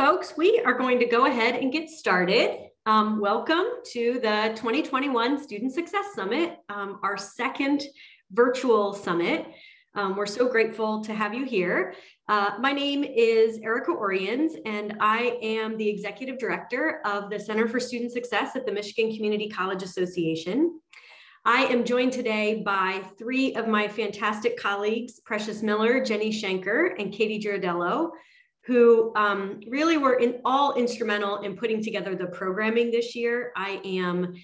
folks, we are going to go ahead and get started. Um, welcome to the 2021 Student Success Summit, um, our second virtual summit. Um, we're so grateful to have you here. Uh, my name is Erica Orians, and I am the Executive Director of the Center for Student Success at the Michigan Community College Association. I am joined today by three of my fantastic colleagues, Precious Miller, Jenny Schanker, and Katie Girardello, who um, really were in, all instrumental in putting together the programming this year. I am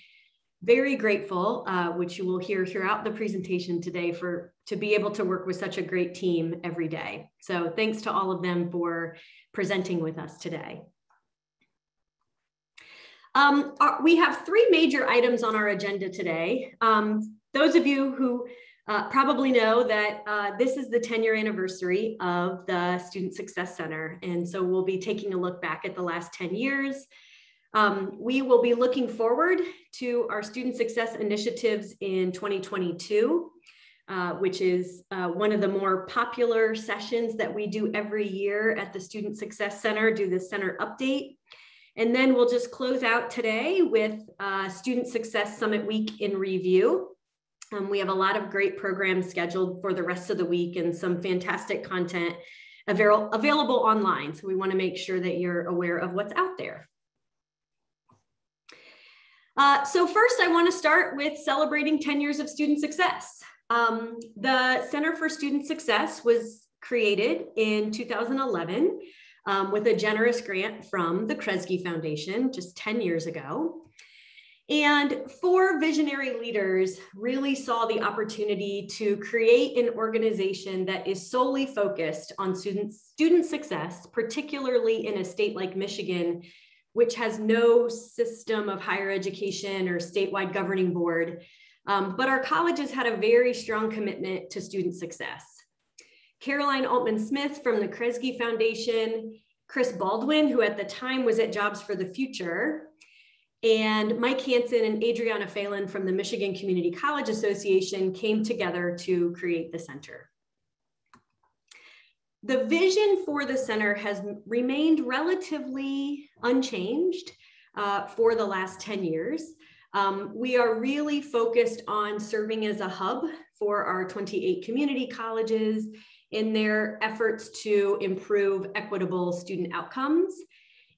very grateful, uh, which you will hear throughout the presentation today, for to be able to work with such a great team every day. So thanks to all of them for presenting with us today. Um, our, we have three major items on our agenda today. Um, those of you who uh, probably know that uh, this is the 10 year anniversary of the Student Success Center. And so we'll be taking a look back at the last 10 years um, we will be looking forward to our student success initiatives in 2022, uh, which is uh, one of the more popular sessions that we do every year at the Student Success Center, do the center update. And then we'll just close out today with uh, Student Success Summit Week in review. Um, we have a lot of great programs scheduled for the rest of the week and some fantastic content avail available online. So we wanna make sure that you're aware of what's out there. Uh, so first, I want to start with celebrating 10 years of student success. Um, the Center for Student Success was created in 2011 um, with a generous grant from the Kresge Foundation just 10 years ago. And four visionary leaders really saw the opportunity to create an organization that is solely focused on student, student success, particularly in a state like Michigan, which has no system of higher education or statewide governing board. Um, but our colleges had a very strong commitment to student success. Caroline Altman Smith from the Kresge Foundation, Chris Baldwin, who at the time was at Jobs for the Future, and Mike Hansen and Adriana Phelan from the Michigan Community College Association came together to create the center. The vision for the center has remained relatively unchanged uh, for the last 10 years. Um, we are really focused on serving as a hub for our 28 community colleges in their efforts to improve equitable student outcomes.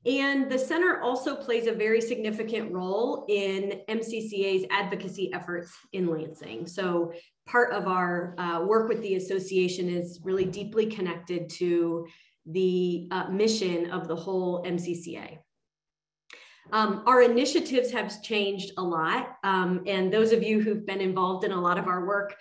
And the center also plays a very significant role in MCCA's advocacy efforts in Lansing. So part of our uh, work with the association is really deeply connected to the uh, mission of the whole MCCA. Um, our initiatives have changed a lot. Um, and those of you who've been involved in a lot of our work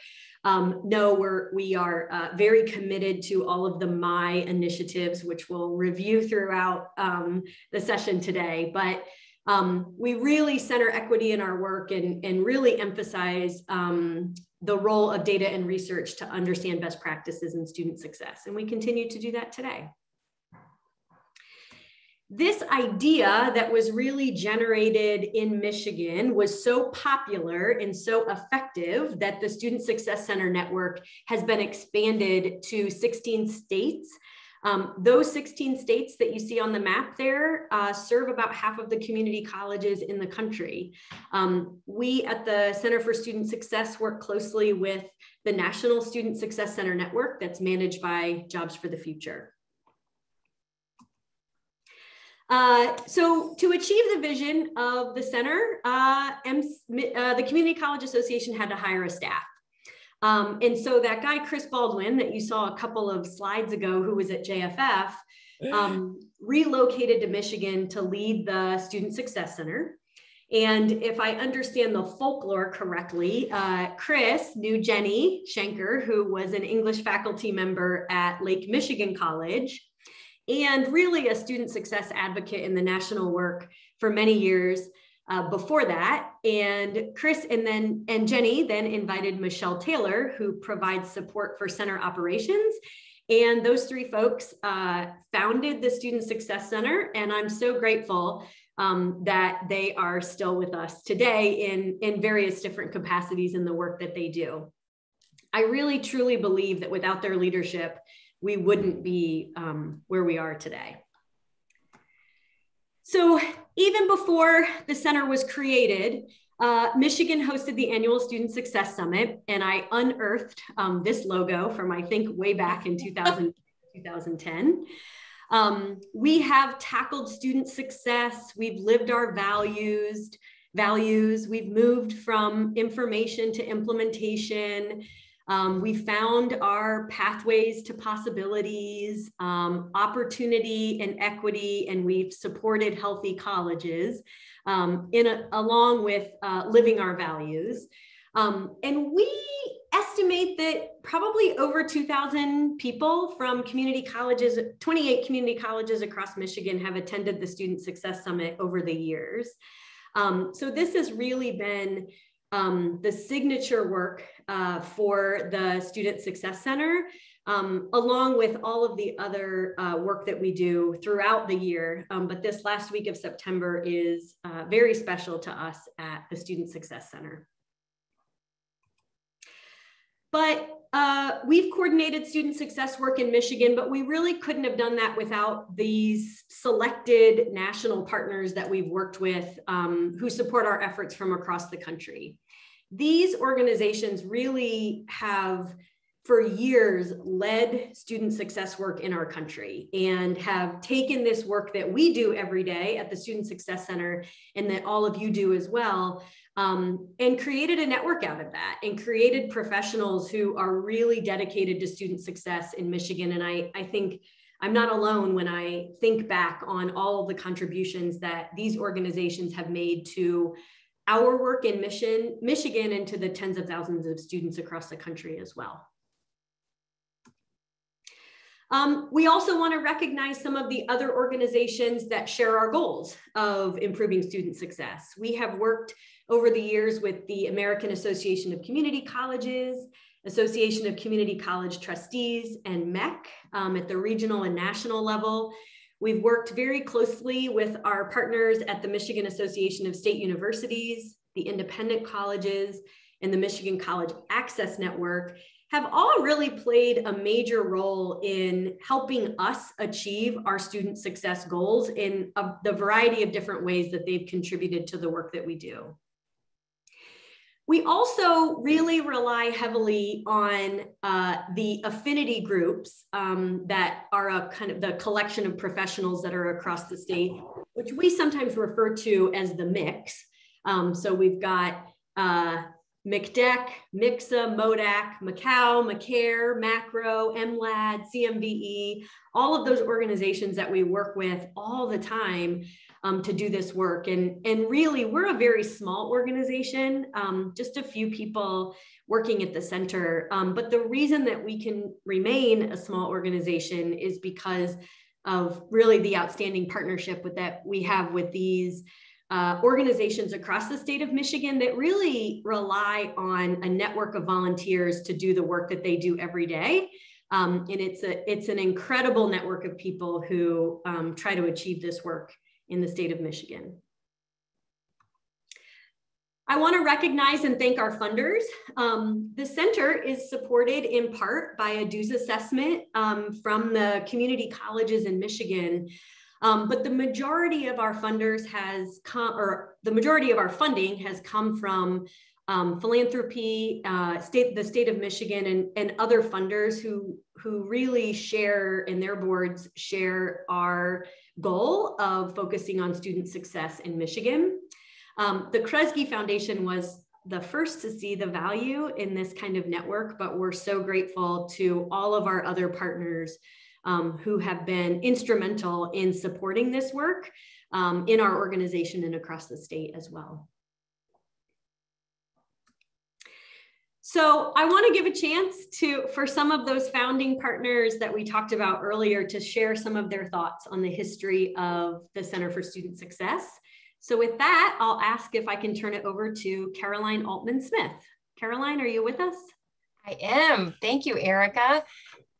um, know we're, we are uh, very committed to all of the MY initiatives, which we'll review throughout um, the session today. But um, we really center equity in our work and, and really emphasize um, the role of data and research to understand best practices and student success. And we continue to do that today. This idea that was really generated in Michigan was so popular and so effective that the Student Success Center Network has been expanded to 16 states um, those 16 states that you see on the map there uh, serve about half of the community colleges in the country. Um, we at the Center for Student Success work closely with the National Student Success Center Network that's managed by Jobs for the Future. Uh, so to achieve the vision of the center, uh, uh, the Community College Association had to hire a staff. Um, and so that guy, Chris Baldwin, that you saw a couple of slides ago, who was at JFF, um, relocated to Michigan to lead the Student Success Center. And if I understand the folklore correctly, uh, Chris knew Jenny Schanker, who was an English faculty member at Lake Michigan College and really a student success advocate in the national work for many years uh, before that. And Chris and then and Jenny then invited Michelle Taylor, who provides support for center operations. And those three folks uh, founded the Student Success Center. And I'm so grateful um, that they are still with us today in, in various different capacities in the work that they do. I really truly believe that without their leadership, we wouldn't be um, where we are today. So even before the center was created, uh, Michigan hosted the annual Student Success Summit, and I unearthed um, this logo from I think way back in 2000, 2010. Um, we have tackled student success. We've lived our values. Values. We've moved from information to implementation. Um, we found our pathways to possibilities, um, opportunity and equity, and we've supported healthy colleges um, in a, along with uh, living our values. Um, and we estimate that probably over 2,000 people from community colleges, 28 community colleges across Michigan have attended the Student Success Summit over the years. Um, so this has really been um, the signature work uh, for the Student Success Center, um, along with all of the other uh, work that we do throughout the year. Um, but this last week of September is uh, very special to us at the Student Success Center. But we've coordinated student success work in Michigan, but we really couldn't have done that without these selected national partners that we've worked with um, who support our efforts from across the country. These organizations really have for years led student success work in our country and have taken this work that we do every day at the Student Success Center and that all of you do as well um, and created a network out of that and created professionals who are really dedicated to student success in Michigan. And I, I think I'm not alone when I think back on all the contributions that these organizations have made to our work in mission, Michigan and to the tens of thousands of students across the country as well. Um, we also want to recognize some of the other organizations that share our goals of improving student success. We have worked over the years with the American Association of Community Colleges, Association of Community College Trustees, and MEC um, at the regional and national level. We've worked very closely with our partners at the Michigan Association of State Universities, the independent colleges, and the Michigan College Access Network have all really played a major role in helping us achieve our student success goals in a, the variety of different ways that they've contributed to the work that we do. We also really rely heavily on uh, the affinity groups um, that are a kind of the collection of professionals that are across the state, which we sometimes refer to as the mix. Um, so we've got uh, MCDEC, MIXA, MODAC, Macau, McCare, Macro, MLAD, CMVE, all of those organizations that we work with all the time um, to do this work. And, and really, we're a very small organization, um, just a few people working at the center. Um, but the reason that we can remain a small organization is because of really the outstanding partnership with that we have with these uh, organizations across the state of Michigan that really rely on a network of volunteers to do the work that they do every day. Um, and it's a it's an incredible network of people who um, try to achieve this work in the state of Michigan. I want to recognize and thank our funders. Um, the center is supported in part by a dues assessment um, from the community colleges in Michigan. Um, but the majority of our funders has come, or the majority of our funding has come from um, philanthropy, uh, state, the state of Michigan, and, and other funders who who really share in their boards share our goal of focusing on student success in Michigan. Um, the Kresge Foundation was the first to see the value in this kind of network, but we're so grateful to all of our other partners um, who have been instrumental in supporting this work um, in our organization and across the state as well. So I want to give a chance to for some of those founding partners that we talked about earlier to share some of their thoughts on the history of the Center for Student Success. So with that, I'll ask if I can turn it over to Caroline Altman Smith. Caroline, are you with us? I am. Thank you, Erica.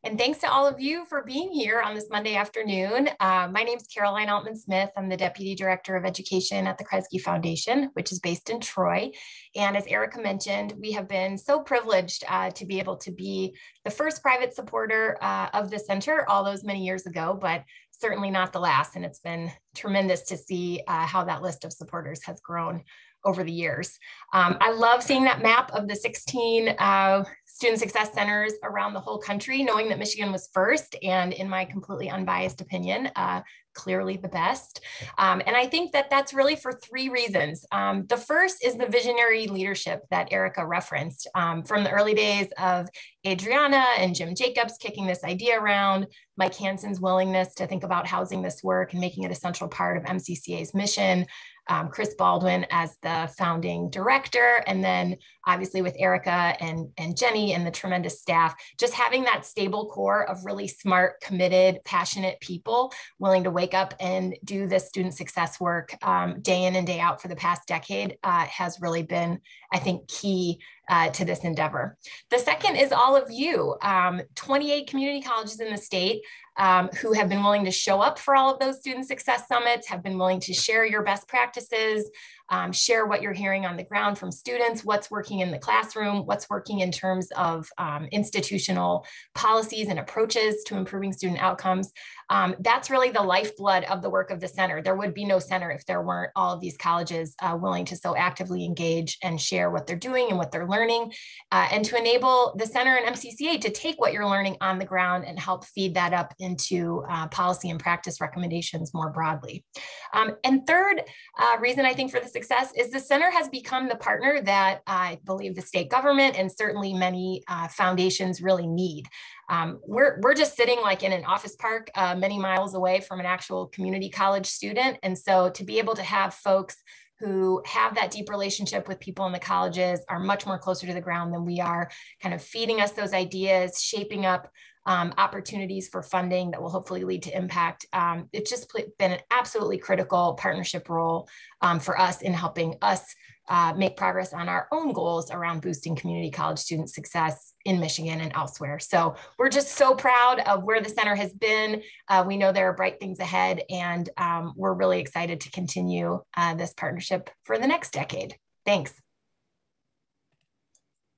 And thanks to all of you for being here on this Monday afternoon. Uh, my name is Caroline Altman Smith. I'm the Deputy Director of Education at the Kresge Foundation, which is based in Troy. And as Erica mentioned, we have been so privileged uh, to be able to be the first private supporter uh, of the center all those many years ago, but certainly not the last. And it's been tremendous to see uh, how that list of supporters has grown over the years. Um, I love seeing that map of the 16 uh, student success centers around the whole country, knowing that Michigan was first and in my completely unbiased opinion, uh, clearly the best. Um, and I think that that's really for three reasons. Um, the first is the visionary leadership that Erica referenced um, from the early days of Adriana and Jim Jacobs kicking this idea around, Mike Hansen's willingness to think about housing this work and making it a central part of MCCA's mission, um, Chris Baldwin as the founding director, and then obviously with Erica and, and Jenny and the tremendous staff, just having that stable core of really smart, committed, passionate people willing to wake up and do this student success work um, day in and day out for the past decade uh, has really been, I think, key uh, to this endeavor. The second is all of you, um, 28 community colleges in the state um, who have been willing to show up for all of those student success summits, have been willing to share your best practices, um, share what you're hearing on the ground from students, what's working in the classroom, what's working in terms of um, institutional policies and approaches to improving student outcomes. Um, that's really the lifeblood of the work of the center. There would be no center if there weren't all of these colleges uh, willing to so actively engage and share what they're doing and what they're learning, uh, and to enable the center and MCCA to take what you're learning on the ground and help feed that up into uh, policy and practice recommendations more broadly. Um, and third uh, reason I think for the success is the center has become the partner that I believe the state government and certainly many uh, foundations really need. Um, we're, we're just sitting like in an office park uh, many miles away from an actual community college student. And so to be able to have folks who have that deep relationship with people in the colleges are much more closer to the ground than we are, kind of feeding us those ideas, shaping up um, opportunities for funding that will hopefully lead to impact. Um, it's just been an absolutely critical partnership role um, for us in helping us uh, make progress on our own goals around boosting community college student success in Michigan and elsewhere. So we're just so proud of where the center has been. Uh, we know there are bright things ahead, and um, we're really excited to continue uh, this partnership for the next decade. Thanks.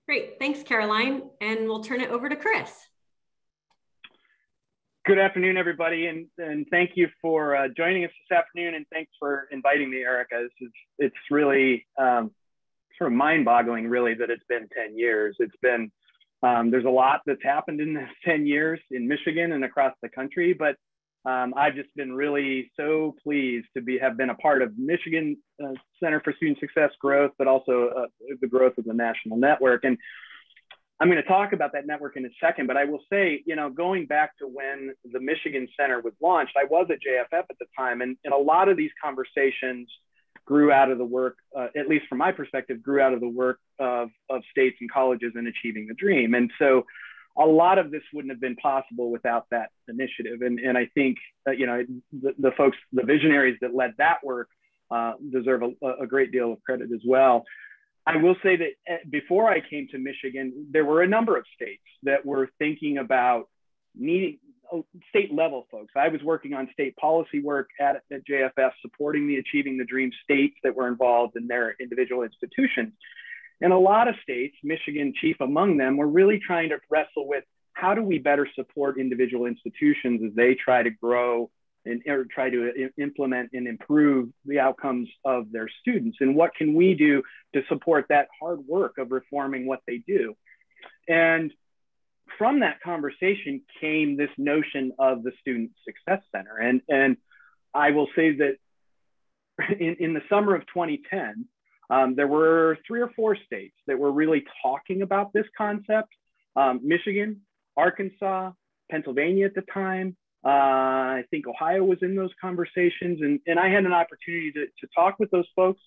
Great, thanks, Caroline. And we'll turn it over to Chris. Good afternoon, everybody, and, and thank you for uh, joining us this afternoon, and thanks for inviting me, Erica. This is, it's really um, sort of mind-boggling, really, that it's been 10 years. It's been, um, there's a lot that's happened in this 10 years in Michigan and across the country, but um, I've just been really so pleased to be have been a part of Michigan uh, Center for Student Success growth, but also uh, the growth of the national network. And I'm going to talk about that network in a second, but I will say, you know, going back to when the Michigan Center was launched, I was at JFF at the time, and, and a lot of these conversations grew out of the work, uh, at least from my perspective, grew out of the work of, of states and colleges in achieving the dream. And so a lot of this wouldn't have been possible without that initiative. And, and I think, uh, you know, the, the, folks, the visionaries that led that work uh, deserve a, a great deal of credit as well. I will say that eh, before I came to Michigan, there were a number of states that were thinking about needing oh, state level folks. I was working on state policy work at, at JFF, supporting the Achieving the Dream states that were involved in their individual institutions. And a lot of states, Michigan chief among them, were really trying to wrestle with how do we better support individual institutions as they try to grow and or try to implement and improve the outcomes of their students and what can we do to support that hard work of reforming what they do? And from that conversation came this notion of the student success center and and i will say that in, in the summer of 2010 um, there were three or four states that were really talking about this concept. Um, michigan arkansas pennsylvania at the time uh, I think Ohio was in those conversations, and, and I had an opportunity to, to talk with those folks.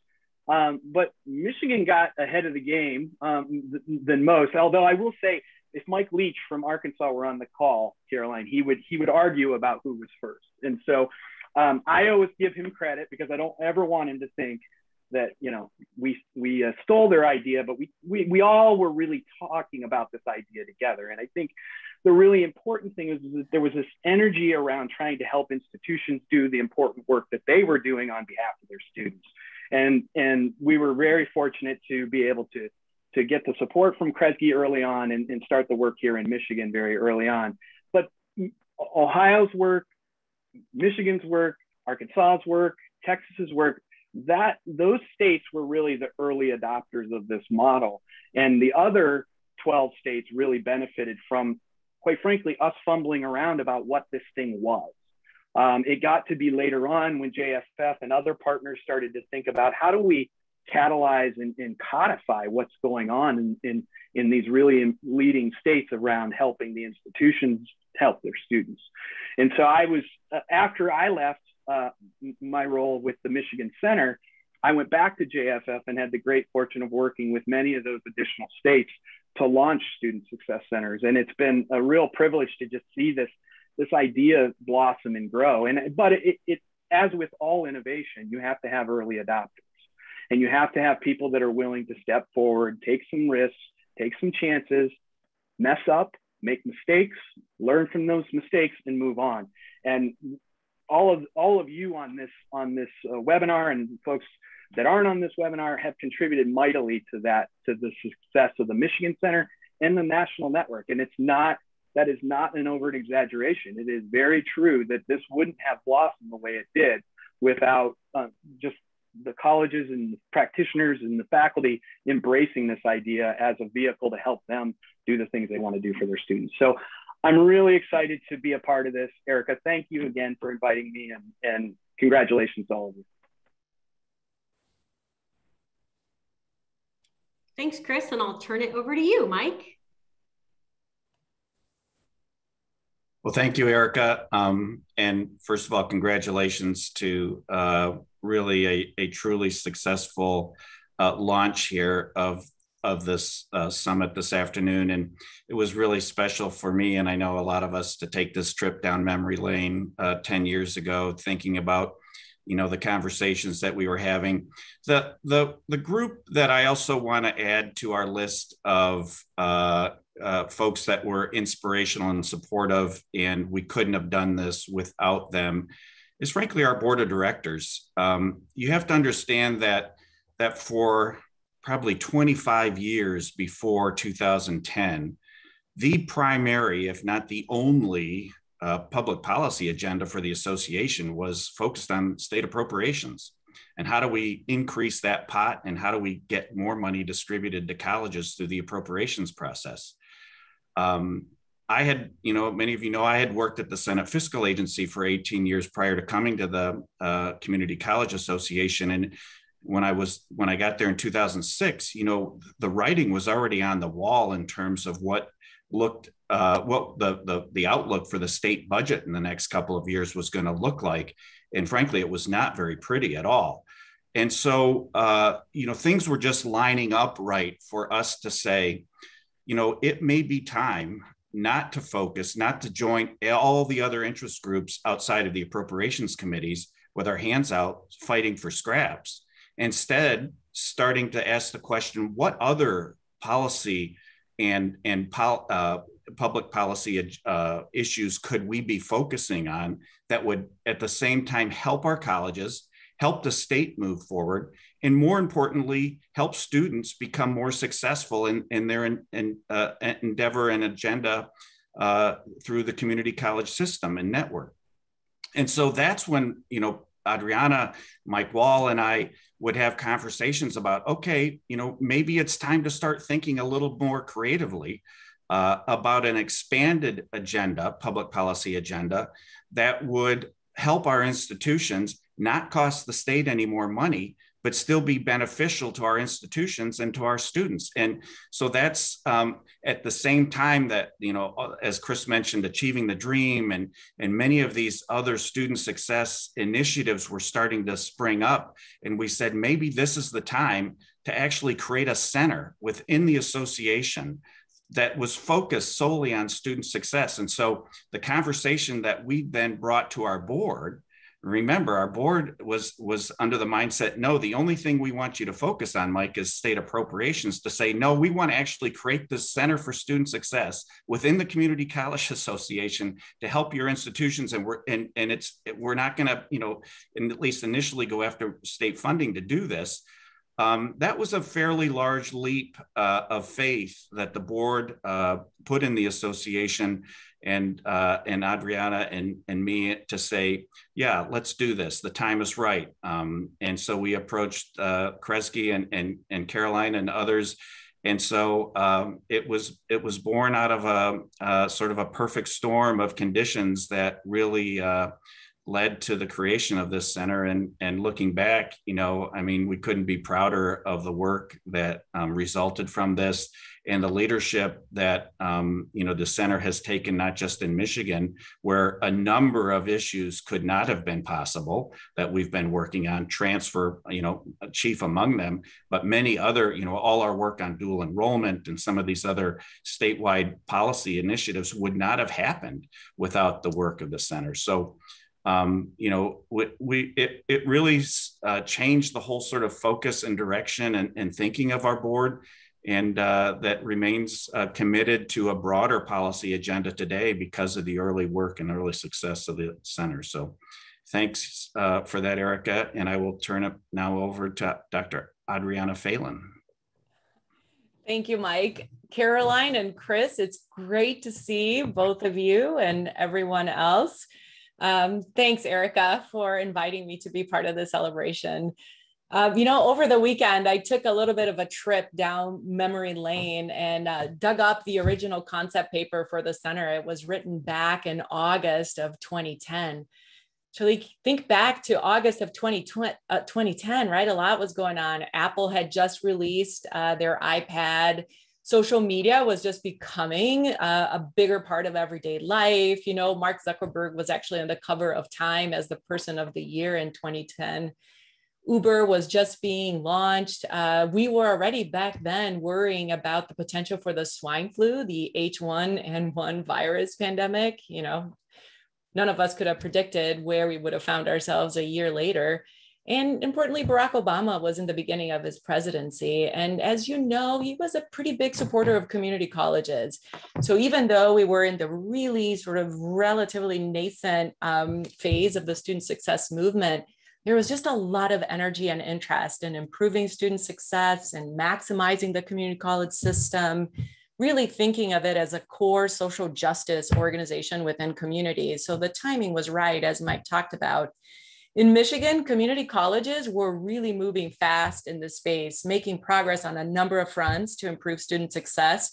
Um, but Michigan got ahead of the game um, th- than most. Although I will say, if Mike Leach from Arkansas were on the call, Caroline, he would he would argue about who was first. And so um, I always give him credit because I don't ever want him to think that you know we we uh, stole their idea, but we, we we all were really talking about this idea together. And I think the really important thing is, that there was this energy around trying to help institutions do the important work that they were doing on behalf of their students. And, and we were very fortunate to be able to, to get the support from Kresge early on and, and start the work here in Michigan very early on. But Ohio's work, Michigan's work, Arkansas's work, Texas's work, that those states were really the early adopters of this model. And the other 12 states really benefited from, quite frankly, us fumbling around about what this thing was. Um, it got to be later on when JFF and other partners started to think about how do we catalyze and, and codify what's going on in, in, in these really leading states around helping the institutions help their students. And so I was, uh, after I left uh, my role with the Michigan Center, I went back to JFF and had the great fortune of working with many of those additional states to launch student success centers. And it's been a real privilege to just see this this idea blossom and grow. And but it, it as with all innovation, you have to have early adopters, and you have to have people that are willing to step forward, take some risks, take some chances, mess up, make mistakes, learn from those mistakes, and move on. And all of all of you on this on this uh, webinar and folks that aren't on this webinar have contributed mightily to that to the success of the Michigan Center and the national network. And it's not that is not an overt exaggeration. It is very true that this wouldn't have blossomed the way it did without uh, just the colleges and the practitioners and the faculty embracing this idea as a vehicle to help them do the things they want to do for their students. So I'm really excited to be a part of this. Erica, thank you again for inviting me and, and congratulations to all of you. Thanks, Chris, and I'll turn it over to you, Mike. Well, thank you, Erica. Um, and first of all, congratulations to uh, really a, a, truly successful uh, launch here of of this uh, summit this afternoon. And it was really special for me, and I know a lot of us, to take this trip down memory lane uh, 10 years ago, thinking about you know the conversations that we were having the the the group that i also want to add to our list of uh, uh, folks that were inspirational and supportive, and we couldn't have done this without them, is frankly our board of directors. Um, you have to understand that that for probably 25 years before 2010, the primary, if not the only, uh, public policy agenda for the association was focused on state appropriations and how do we increase that pot and how do we get more money distributed to colleges through the appropriations process um, I had, you know, many of you know, I had worked at the Senate Fiscal Agency for 18 years prior to coming to the uh, Community College Association. And when I was, when I got there in 2006, you know, the writing was already on the wall in terms of what looked, uh, what the, the, the outlook for the state budget in the next couple of years was going to look like. And frankly, it was not very pretty at all. And so, uh, you know, things were just lining up right for us to say, you know, it may be time not to focus, not to join all the other interest groups outside of the appropriations committees with our hands out fighting for scraps. Instead, starting to ask the question what other policy and, and pol- uh, public policy uh, issues could we be focusing on that would at the same time help our colleges, help the state move forward, and more importantly, help students become more successful in, in their in, in, uh, endeavor and agenda uh, through the community college system and network. And so that's when, you know, Adriana, Mike Wall, and I would have conversations about, okay, you know, maybe it's time to start thinking a little more creatively uh, about an expanded agenda, public policy agenda, that would help our institutions not cost the state any more money, but still be beneficial to our institutions and to our students. And so that's um, at the same time that, you know, as Chris mentioned, achieving the dream and, and many of these other student success initiatives were starting to spring up. And we said, maybe this is the time to actually create a center within the association that was focused solely on student success. And so the conversation that we then brought to our board remember our board was was under the mindset no the only thing we want you to focus on mike is state appropriations to say no we want to actually create this center for student success within the community college association to help your institutions and we're and, and it's we're not going to you know and at least initially go after state funding to do this um, that was a fairly large leap uh, of faith that the board uh, put in the association and uh, and Adriana and and me to say, yeah, let's do this. The time is right. Um, and so we approached uh, Kresge and and and Caroline and others. And so um, it was it was born out of a, a, sort of a perfect storm of conditions that really uh, led to the creation of this center. And and looking back you know i mean we couldn't be prouder of the work that um, resulted from this and the leadership that um, you know the center has taken not just in michigan where a number of issues could not have been possible that we've been working on transfer you know chief among them but many other you know all our work on dual enrollment and some of these other statewide policy initiatives would not have happened without the work of the center. So um, you know, we, we it, it really uh, changed the whole sort of focus and direction and, and thinking of our board. And uh, that remains uh, committed to a broader policy agenda today because of the early work and early success of the center. So thanks uh, for that, Erica. And I will turn it now over to Dr. Adriana Phelan. Thank you, Mike. Caroline and Chris, it's great to see both of you and everyone else. Um, thanks, Erica, for inviting me to be part of the celebration. Uh, you know, over the weekend, I took a little bit of a trip down memory lane and uh, dug up the original concept paper for the center. It was written back in August of 2010. So think back to August of 2020, uh, 2010, right? A lot was going on. Apple had just released uh, their iPad social media was just becoming uh, a bigger part of everyday life. You know, Mark Zuckerberg was actually on the cover of Time as the person of the year in 2010. Uber was just being launched. Uh, we were already back then worrying about the potential for the swine flu, the H1N1 virus pandemic. You know, none of us could have predicted where we would have found ourselves a year later. And importantly, Barack Obama was in the beginning of his presidency. And as you know, he was a pretty big supporter of community colleges. So even though we were in the really sort of relatively nascent um, phase of the student success movement, there was just a lot of energy and interest in improving student success and maximizing the community college system, really thinking of it as a core social justice organization within communities. So the timing was right, as Mike talked about. In Michigan, community colleges were really moving fast in this space, making progress on a number of fronts to improve student success,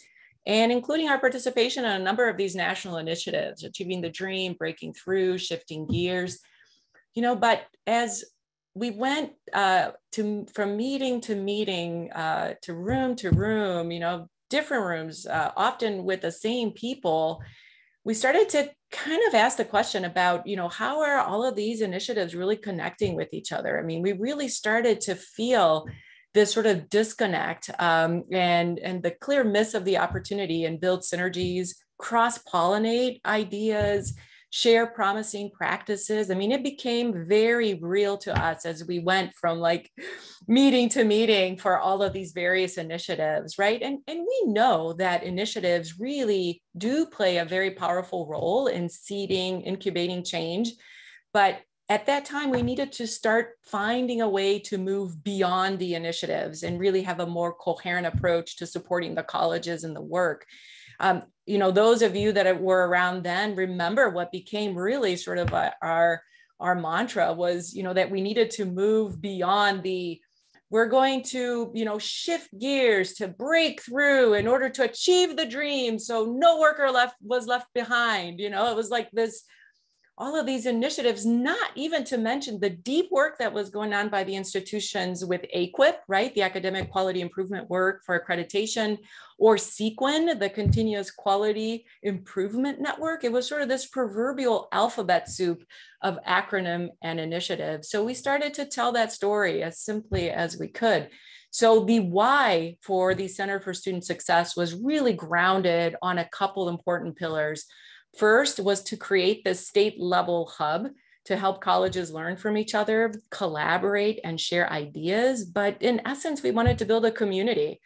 and including our participation on a number of these national initiatives, achieving the dream, breaking through, shifting gears. You know, but as we went uh, to from meeting to meeting, uh, to room to room, you know, different rooms, uh, often with the same people, we started to kind of ask the question about you know how are all of these initiatives really connecting with each other? I mean we really started to feel this sort of disconnect um, and and the clear miss of the opportunity and build synergies cross pollinate ideas share promising practices. I mean, it became very real to us as we went from like meeting to meeting for all of these various initiatives, right? And, and we know that initiatives really do play a very powerful role in seeding, incubating change. But at that time, we needed to start finding a way to move beyond the initiatives and really have a more coherent approach to supporting the colleges and the work. Um, you know, those of you that were around then remember what became really sort of a, our our mantra was, you know, that we needed to move beyond the we're going to you know shift gears to break through in order to achieve the dream so no worker left was left behind you know? It was like this all of these initiatives, not even to mention the deep work that was going on by the institutions with AQIP, right? The academic quality improvement work for accreditation, or CQIN, the continuous quality improvement network. It was sort of this proverbial alphabet soup of acronym and initiative. So we started to tell that story as simply as we could. So the why for the Center for Student Success was really grounded on a couple important pillars. First was to create this state level hub to help colleges learn from each other, collaborate, and share ideas. But in essence, we wanted to build a community.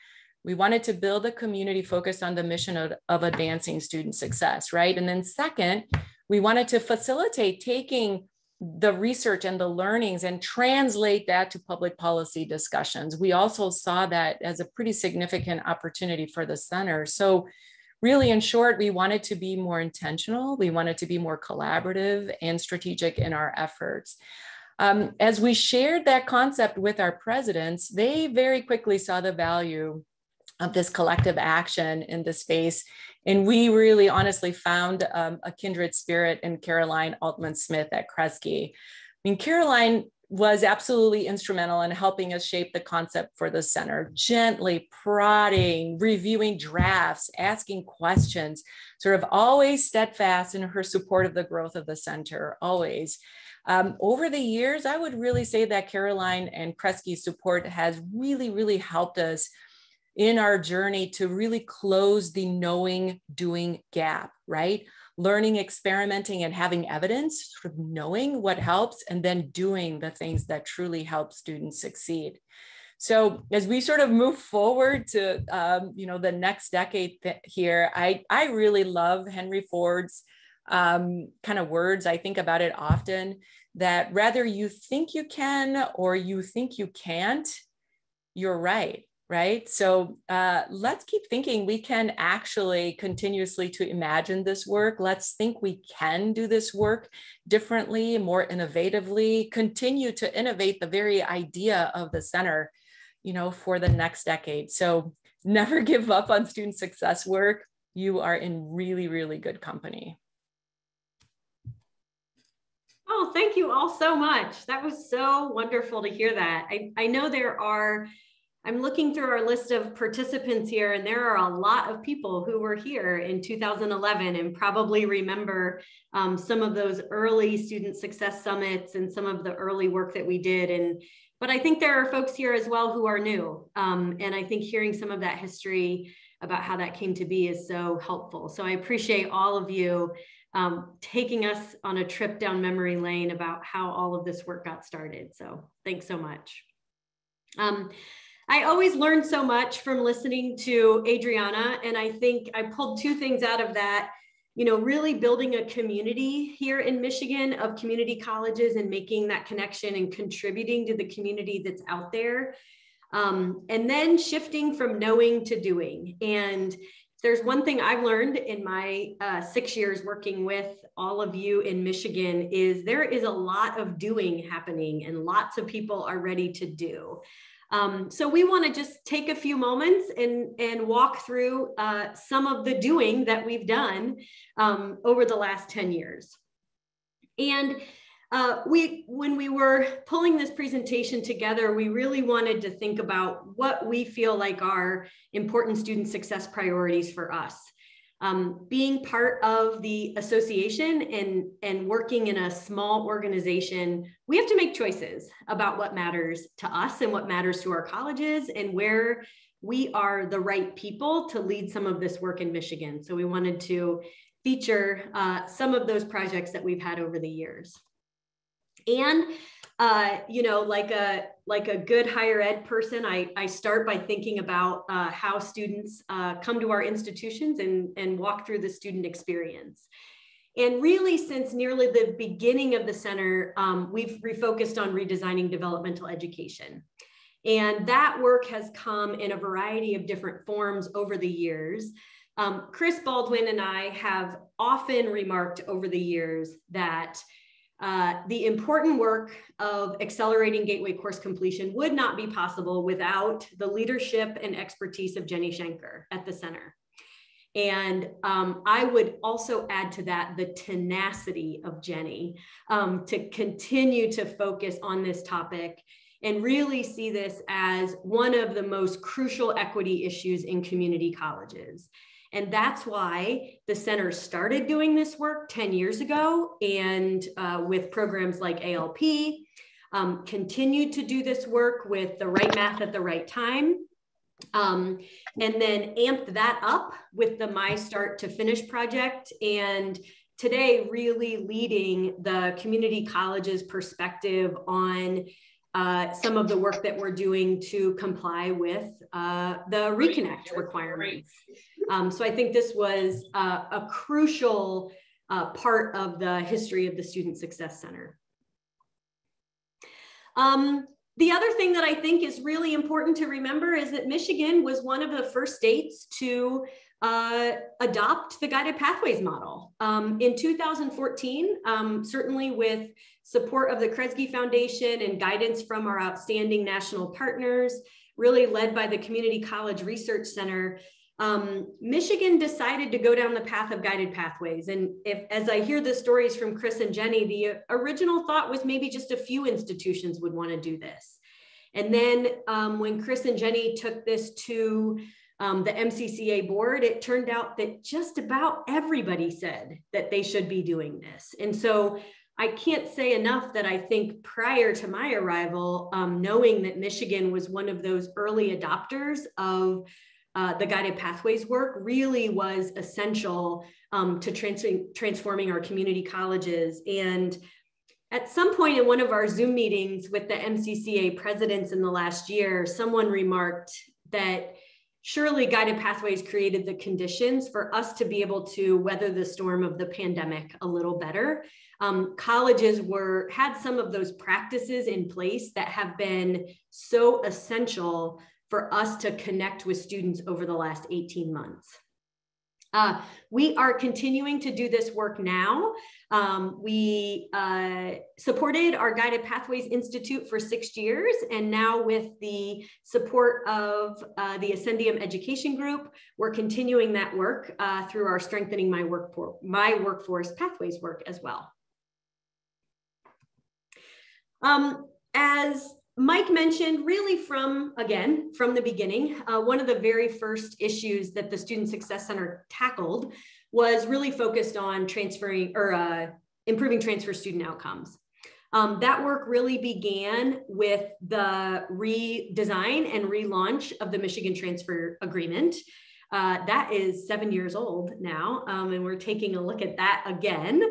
We wanted to build a community focused on the mission of, of advancing student success, right? And then, second, we wanted to facilitate taking the research and the learnings and translate that to public policy discussions. We also saw that as a pretty significant opportunity for the center. So really in short, we wanted to be more intentional. We wanted to be more collaborative and strategic in our efforts. Um, as we shared that concept with our presidents, they very quickly saw the value of this collective action in the space. And we really honestly found um, a kindred spirit in Caroline Altman Smith at Kresge. I mean, Caroline was absolutely instrumental in helping us shape the concept for the center, gently prodding, reviewing drafts, asking questions, sort of always steadfast in her support of the growth of the center, always. Um, over the years, I would really say that Caroline and Kresge's support has really, really helped us in our journey to really close the knowing doing gap, right? Learning, experimenting, and having evidence, sort of knowing what helps, and then doing the things that truly help students succeed. So as we sort of move forward to um, you know the next decade here, I I really love Henry Ford's um, kind of words. I think about it often that rather you think you can or you think you can't, you're right right? So uh, let's keep thinking. We can actually continuously to imagine this work. Let's think we can do this work differently more innovatively continue to innovate the very idea of the center you know for the next decade. So never give up on student success work. You are in really really good company. Oh, thank you all so much. That was so wonderful to hear that. I, I know there are, I'm looking through our list of participants here, and there are a lot of people who were here in 2011 and probably remember um, some of those early student success summits and some of the early work that we did. And but I think there are folks here as well who are new. Um, and I think hearing some of that history about how that came to be is so helpful. So I appreciate all of you um, taking us on a trip down memory lane about how all of this work got started. So thanks so much. Um, I always learn so much from listening to Adriana, and I think I pulled two things out of that. You know, really building a community here in Michigan of community colleges and making that connection and contributing to the community that's out there. Um, and then shifting from knowing to doing. And there's one thing I've learned in my uh, six years working with all of you in Michigan is there is a lot of doing happening and lots of people are ready to do. Um, so we want to just take a few moments and, and walk through uh, some of the doing that we've done um, over the last 10 years. And uh, we, when we were pulling this presentation together, we really wanted to think about what we feel like are important student success priorities for us. Um, being part of the association and, and working in a small organization, we have to make choices about what matters to us and what matters to our colleges and where we are the right people to lead some of this work in Michigan. So we wanted to feature uh, some of those projects that we've had over the years and uh, you know like a like a good higher ed person i, I start by thinking about uh, how students uh, come to our institutions and, and walk through the student experience. And really since nearly the beginning of the center um, we've refocused on redesigning developmental education. And that work has come in a variety of different forms over the years. Um, chris baldwin and i have often remarked over the years that uh, the important work of accelerating gateway course completion would not be possible without the leadership and expertise of Jenny Schanker at the center. And um, I would also add to that the tenacity of Jenny um, to continue to focus on this topic and really see this as one of the most crucial equity issues in community colleges. And that's why the center started doing this work 10 years ago and uh, with programs like ALP, um, continued to do this work with the right math at the right time. Um, and then amped that up with the My Start to Finish project. And today, really leading the community college's perspective on uh, some of the work that we're doing to comply with uh, the reconnect requirements. Um, so I think this was a crucial uh, part of the history of the Student Success Center. Um, the other thing that I think is really important to remember is that Michigan was one of the first states to uh, adopt the guided pathways model. Um, in 2014, um, certainly with support of the Kresge Foundation and guidance from our outstanding national partners, really led by the Community College Research Center, um, Michigan decided to go down the path of guided pathways. And if, as I hear the stories from Chris and Jenny, the original thought was maybe just a few institutions would want to do this. And then um, when Chris and Jenny took this to um, the MCCA board, it turned out that just about everybody said that they should be doing this. And so I can't say enough that I think prior to my arrival, um, knowing that Michigan was one of those early adopters of uh, the guided pathways work really was essential um, to trans transforming our community colleges. And at some point in one of our Zoom meetings with the MCCA presidents in the last year, someone remarked that surely guided pathways created the conditions for us to be able to weather the storm of the pandemic a little better um, colleges were had some of those practices in place that have been so essential for us to connect with students over the last 18 months. Uh, we are continuing to do this work now. Um, we uh, supported our Guided Pathways Institute for six years, and now with the support of uh, the Ascendium Education Group, we're continuing that work uh, through our Strengthening My, My Workforce Pathways work as well. Um, as Mike mentioned, really from, again, from the beginning, uh, one of the very first issues that the Student Success Center tackled was really focused on transferring or uh, improving transfer student outcomes. Um, that work really began with the redesign and relaunch of the Michigan Transfer Agreement. Uh, that is seven years old now, um, and we're taking a look at that again.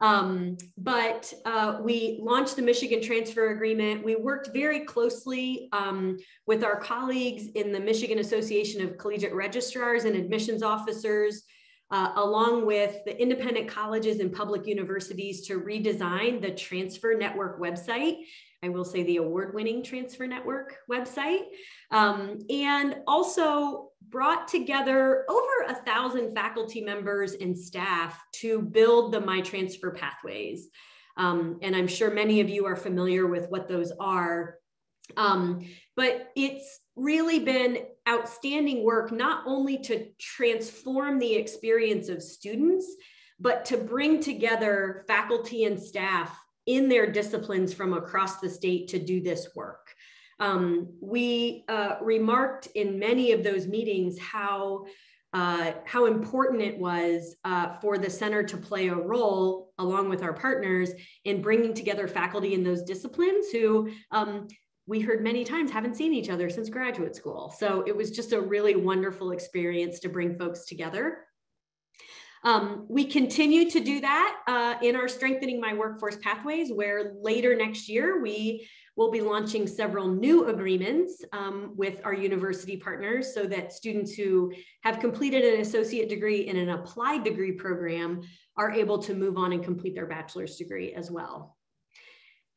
Um, but uh, we launched the Michigan Transfer Agreement. We worked very closely um, with our colleagues in the Michigan Association of Collegiate Registrars and Admissions Officers, uh, along with the independent colleges and public universities to redesign the Transfer Network website. I will say the award winning Transfer Network website. Um, and also brought together over a thousand faculty members and staff to build the MiTransfer pathways. Um, and I'm sure many of you are familiar with what those are. Um, but it's really been outstanding work, not only to transform the experience of students, but to bring together faculty and staff in their disciplines from across the state to do this work. Um, we uh, remarked in many of those meetings how uh, how important it was uh, for the center to play a role along with our partners in bringing together faculty in those disciplines who um, we heard many times haven't seen each other since graduate school. So it was just a really wonderful experience to bring folks together. Um, we continue to do that uh, in our Strengthening My Workforce Pathways, where later next year we We'll be launching several new agreements um, with our university partners so that students who have completed an associate degree in an applied degree program are able to move on and complete their bachelor's degree as well.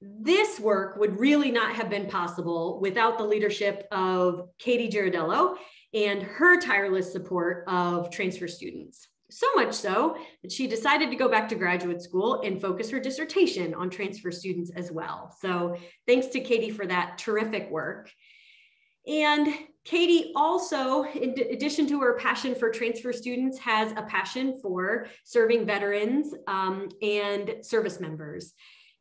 This work would really not have been possible without the leadership of Katie Girardello and her tireless support of transfer students. So much so that she decided to go back to graduate school and focus her dissertation on transfer students as well. So thanks to Katie for that terrific work. And Katie also, in addition to her passion for transfer students, has a passion for serving veterans um, and service members.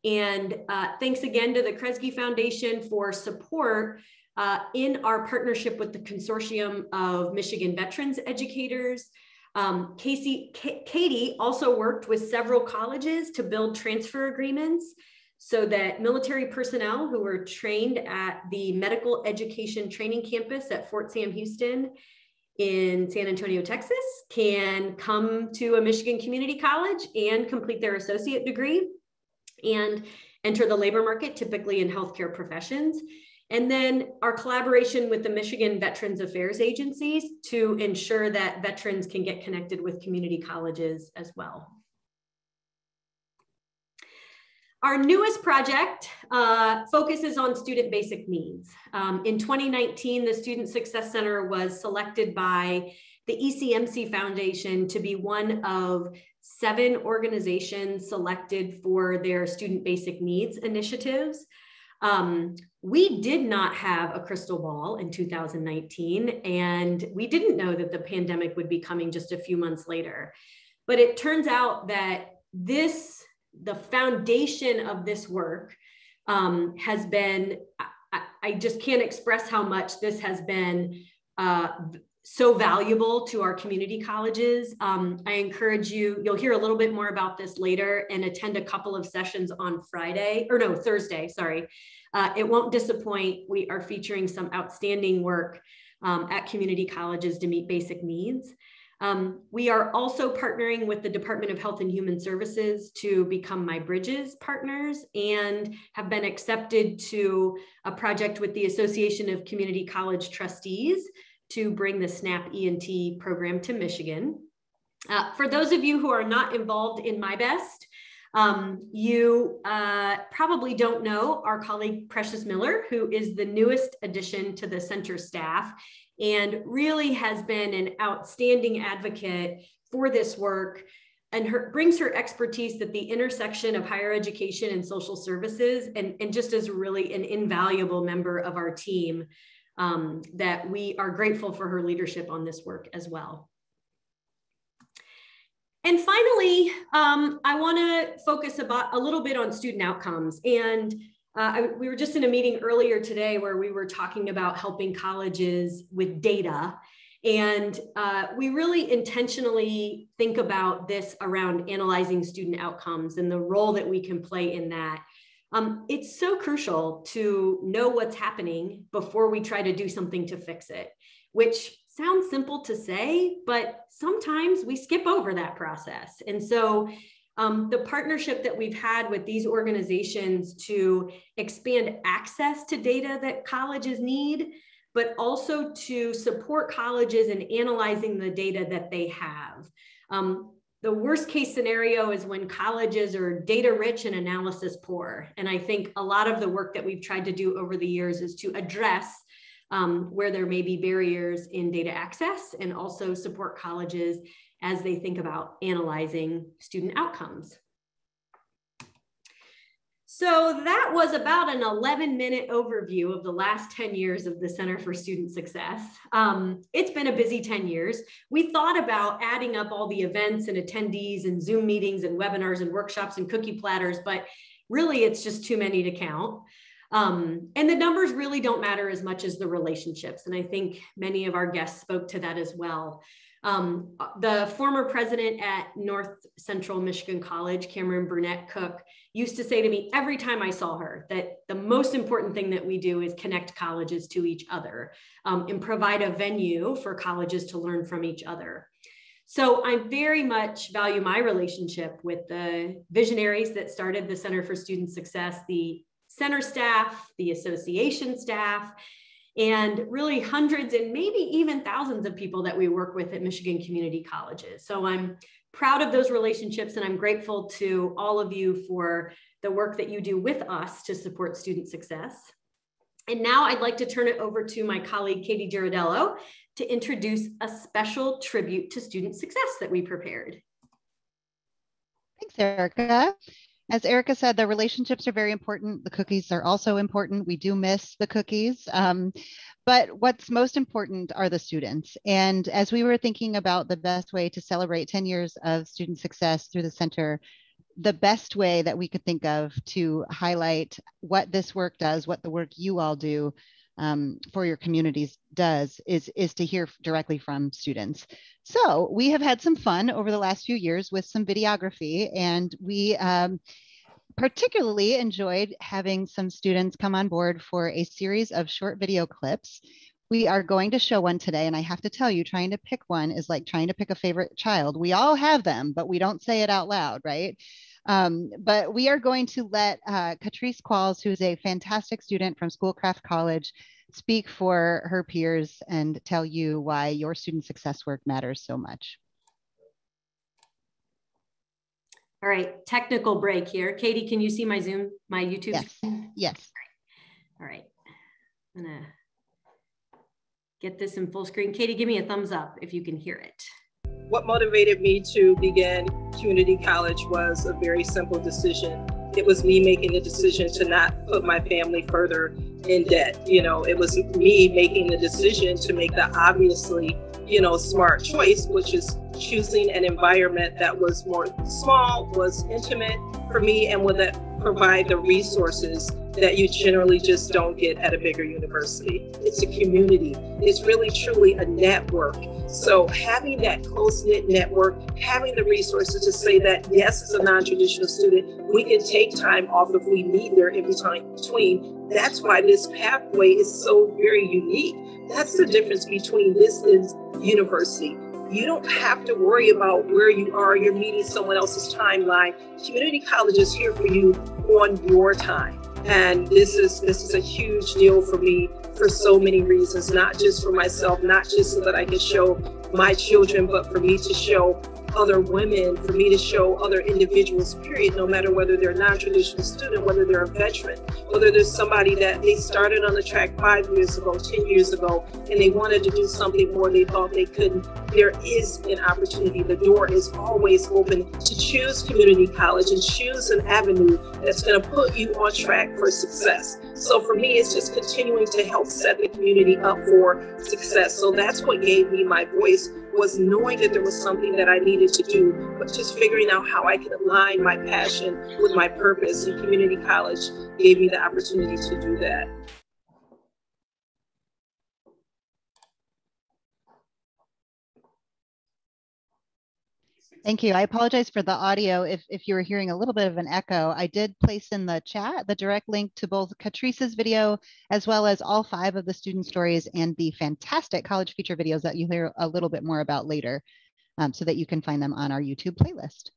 And uh, thanks again to the Kresge Foundation for support uh, in our partnership with the Consortium of Michigan Veterans Educators, um, Casey, K Katie also worked with several colleges to build transfer agreements so that military personnel who were trained at the medical education training campus at Fort Sam Houston in San Antonio, Texas, can come to a Michigan community college and complete their associate degree and enter the labor market, typically in healthcare professions. And then our collaboration with the Michigan Veterans Affairs agencies to ensure that veterans can get connected with community colleges as well. Our newest project uh, focuses on student basic needs. Um, in 2019, the Student Success Center was selected by the ECMC Foundation to be one of seven organizations selected for their student basic needs initiatives. Um, we did not have a crystal ball in 2019, and we didn't know that the pandemic would be coming just a few months later. But it turns out that this, the foundation of this work um, has been, I, I, just can't express how much this has been uh, so valuable to our community colleges. Um, I encourage you, you'll hear a little bit more about this later and attend a couple of sessions on Friday, or no, Thursday, sorry. Uh, it won't disappoint. We are featuring some outstanding work um, at community colleges to meet basic needs. Um, we are also partnering with the Department of Health and Human Services to become MI Bridges partners and have been accepted to a project with the Association of Community College Trustees to bring the SNAP E&T program to Michigan. Uh, for those of you who are not involved in MiBEST, um, you uh, probably don't know our colleague Precious Miller, who is the newest addition to the center staff and really has been an outstanding advocate for this work and her, brings her expertise at the intersection of higher education and social services and, and just is really an invaluable member of our team um, that we are grateful for her leadership on this work as well. And finally, um, I want to focus about a little bit on student outcomes. And uh, I, we were just in a meeting earlier today where we were talking about helping colleges with data. And uh, we really intentionally think about this around analyzing student outcomes and the role that we can play in that. Um, it's so crucial to know what's happening before we try to do something to fix it, which sounds simple to say, but sometimes we skip over that process. And so um, the partnership that we've had with these organizations to expand access to data that colleges need, but also to support colleges in analyzing the data that they have. Um, the worst case scenario is when colleges are data rich and analysis poor. And I think a lot of the work that we've tried to do over the years is to address um, where there may be barriers in data access and also support colleges as they think about analyzing student outcomes. So that was about an 11 minute overview of the last 10 years of the Center for Student Success. Um, it's been a busy 10 years. We thought about adding up all the events and attendees and Zoom meetings and webinars and workshops and cookie platters, but really it's just too many to count. Um, and the numbers really don't matter as much as the relationships. And I think many of our guests spoke to that as well. Um, the former president at North Central Michigan College, Cameron Brunet-Koch, used to say to me every time I saw her that the most important thing that we do is connect colleges to each other um, and provide a venue for colleges to learn from each other. So I very much value my relationship with the visionaries that started the Center for Student Success, the center staff, the association staff, and really hundreds and maybe even thousands of people that we work with at Michigan Community Colleges. So I'm proud of those relationships and I'm grateful to all of you for the work that you do with us to support student success. And now I'd like to turn it over to my colleague, Katie Girardello, to introduce a special tribute to student success that we prepared. Thanks, Erica. As Erica said, the relationships are very important. The cookies are also important. We do miss the cookies. Um, but what's most important are the students. And as we were thinking about the best way to celebrate 10 years of student success through the center, the best way that we could think of to highlight what this work does, what the work you all do um, for your communities does is, is to hear directly from students. So we have had some fun over the last few years with some videography and we um, particularly enjoyed having some students come on board for a series of short video clips. We are going to show one today, and I have to tell you, trying to pick one is like trying to pick a favorite child. We all have them, but we don't say it out loud, right? Um, but we are going to let uh, Catrice Qualls, who's a fantastic student from Schoolcraft College, speak for her peers and tell you why your student success work matters so much. All right, technical break here. Katie, can you see my Zoom, my YouTube? Yes. Yes. All right. I'm gonna get this in full screen. Katie, give me a thumbs up if you can hear it. What motivated me to begin community college was a very simple decision. It was me making the decision to not put my family further in debt. You know, it was me making the decision to make the obviously, you know, smart choice, which is choosing an environment that was more small, was intimate for me, and would that provide the resources that you generally just don't get at a bigger university. It's a community. It's really truly a network. So having that close knit network, having the resources to say that yes, as a non-traditional student, we can take time off if we need there in between. That's why this pathway is so very unique. That's the difference between this and university. You don't have to worry about where you are. You're meeting someone else's timeline. Community college is here for you on your time. And this is this is a huge deal for me for so many reasons, not just for myself, not just so that I can show my children, but for me to show other women, for me to show other individuals, period, no matter whether they're a non-traditional student, whether they're a veteran, whether there's somebody that they started on the track five years ago, 10 years ago, and they wanted to do something more they thought they couldn't. There is an opportunity. The door is always open to choose community college and choose an avenue that's going to put you on track for success. So for me, it's just continuing to help set the community up for success. So that's what gave me my voice was knowing that there was something that I needed to do, but just figuring out how I could align my passion with my purpose. And community college gave me the opportunity to do that. Thank you. I apologize for the audio. If, if you were hearing a little bit of an echo, I did place in the chat the direct link to both Catrice's video, as well as all five of the student stories and the fantastic college feature videos that you hear a little bit more about later, um, so that you can find them on our YouTube playlist.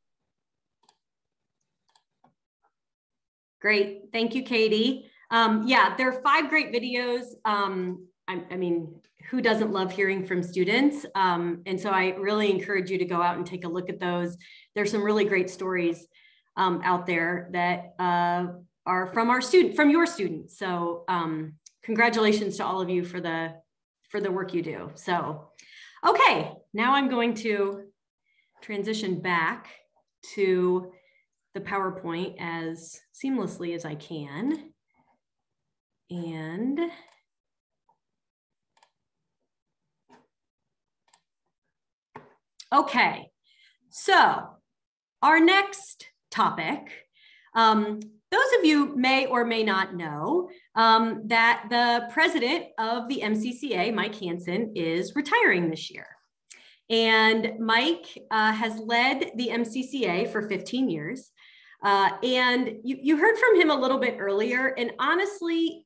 Great. Thank you, Katie. Um, yeah, there are five great videos. Um, I, I mean, who doesn't love hearing from students? Um, and so I really encourage you to go out and take a look at those. There's some really great stories um, out there that uh, are from our student, from your students. So um, congratulations to all of you for the for the work you do. So, okay, now I'm going to transition back to the PowerPoint as seamlessly as I can. And Okay, so our next topic, um, those of you may or may not know um, that the president of the MCCA, Mike Hansen, is retiring this year. And Mike uh, has led the MCCA for 15 years. Uh, and you, you heard from him a little bit earlier. And honestly,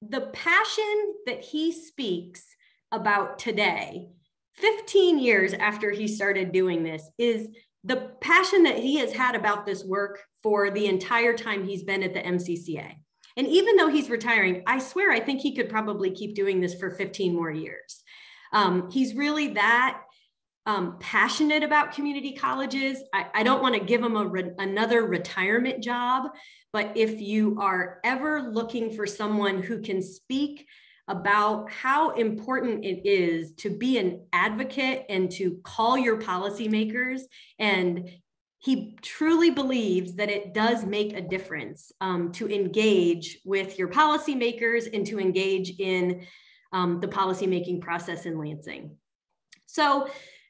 the passion that he speaks about today 15 years after he started doing this is the passion that he has had about this work for the entire time he's been at the MCCA. And even though he's retiring, I swear I think he could probably keep doing this for 15 more years. Um, he's really that um, passionate about community colleges. I, I don't want to give him a re another retirement job, but if you are ever looking for someone who can speak about how important it is to be an advocate and to call your policymakers. And he truly believes that it does make a difference um, to engage with your policymakers and to engage in um, the policymaking process in Lansing. So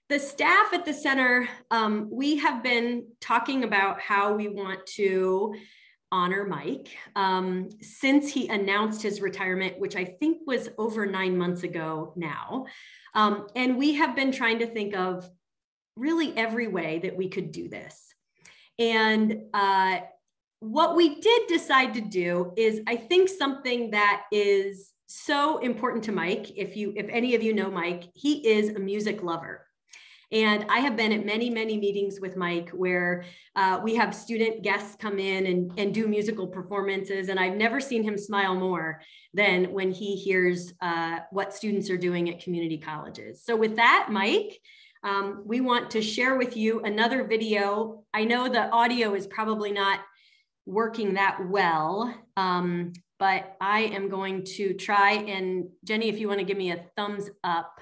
the staff at the center, um, we have been talking about how we want to honor Mike um, since he announced his retirement, which I think was over nine months ago now. Um, and we have been trying to think of really every way that we could do this. And uh, what we did decide to do is, I think, something that is so important to Mike. If you, if any of you know Mike, he is a music lover. And I have been at many, many meetings with Mike where uh, we have student guests come in and, and do musical performances. And I've never seen him smile more than when he hears uh, what students are doing at community colleges. So with that, Mike, um, we want to share with you another video. I know the audio is probably not working that well, um, but I am going to try and Jenny, if you want to give me a thumbs up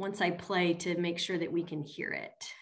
once I play to make sure that we can hear it.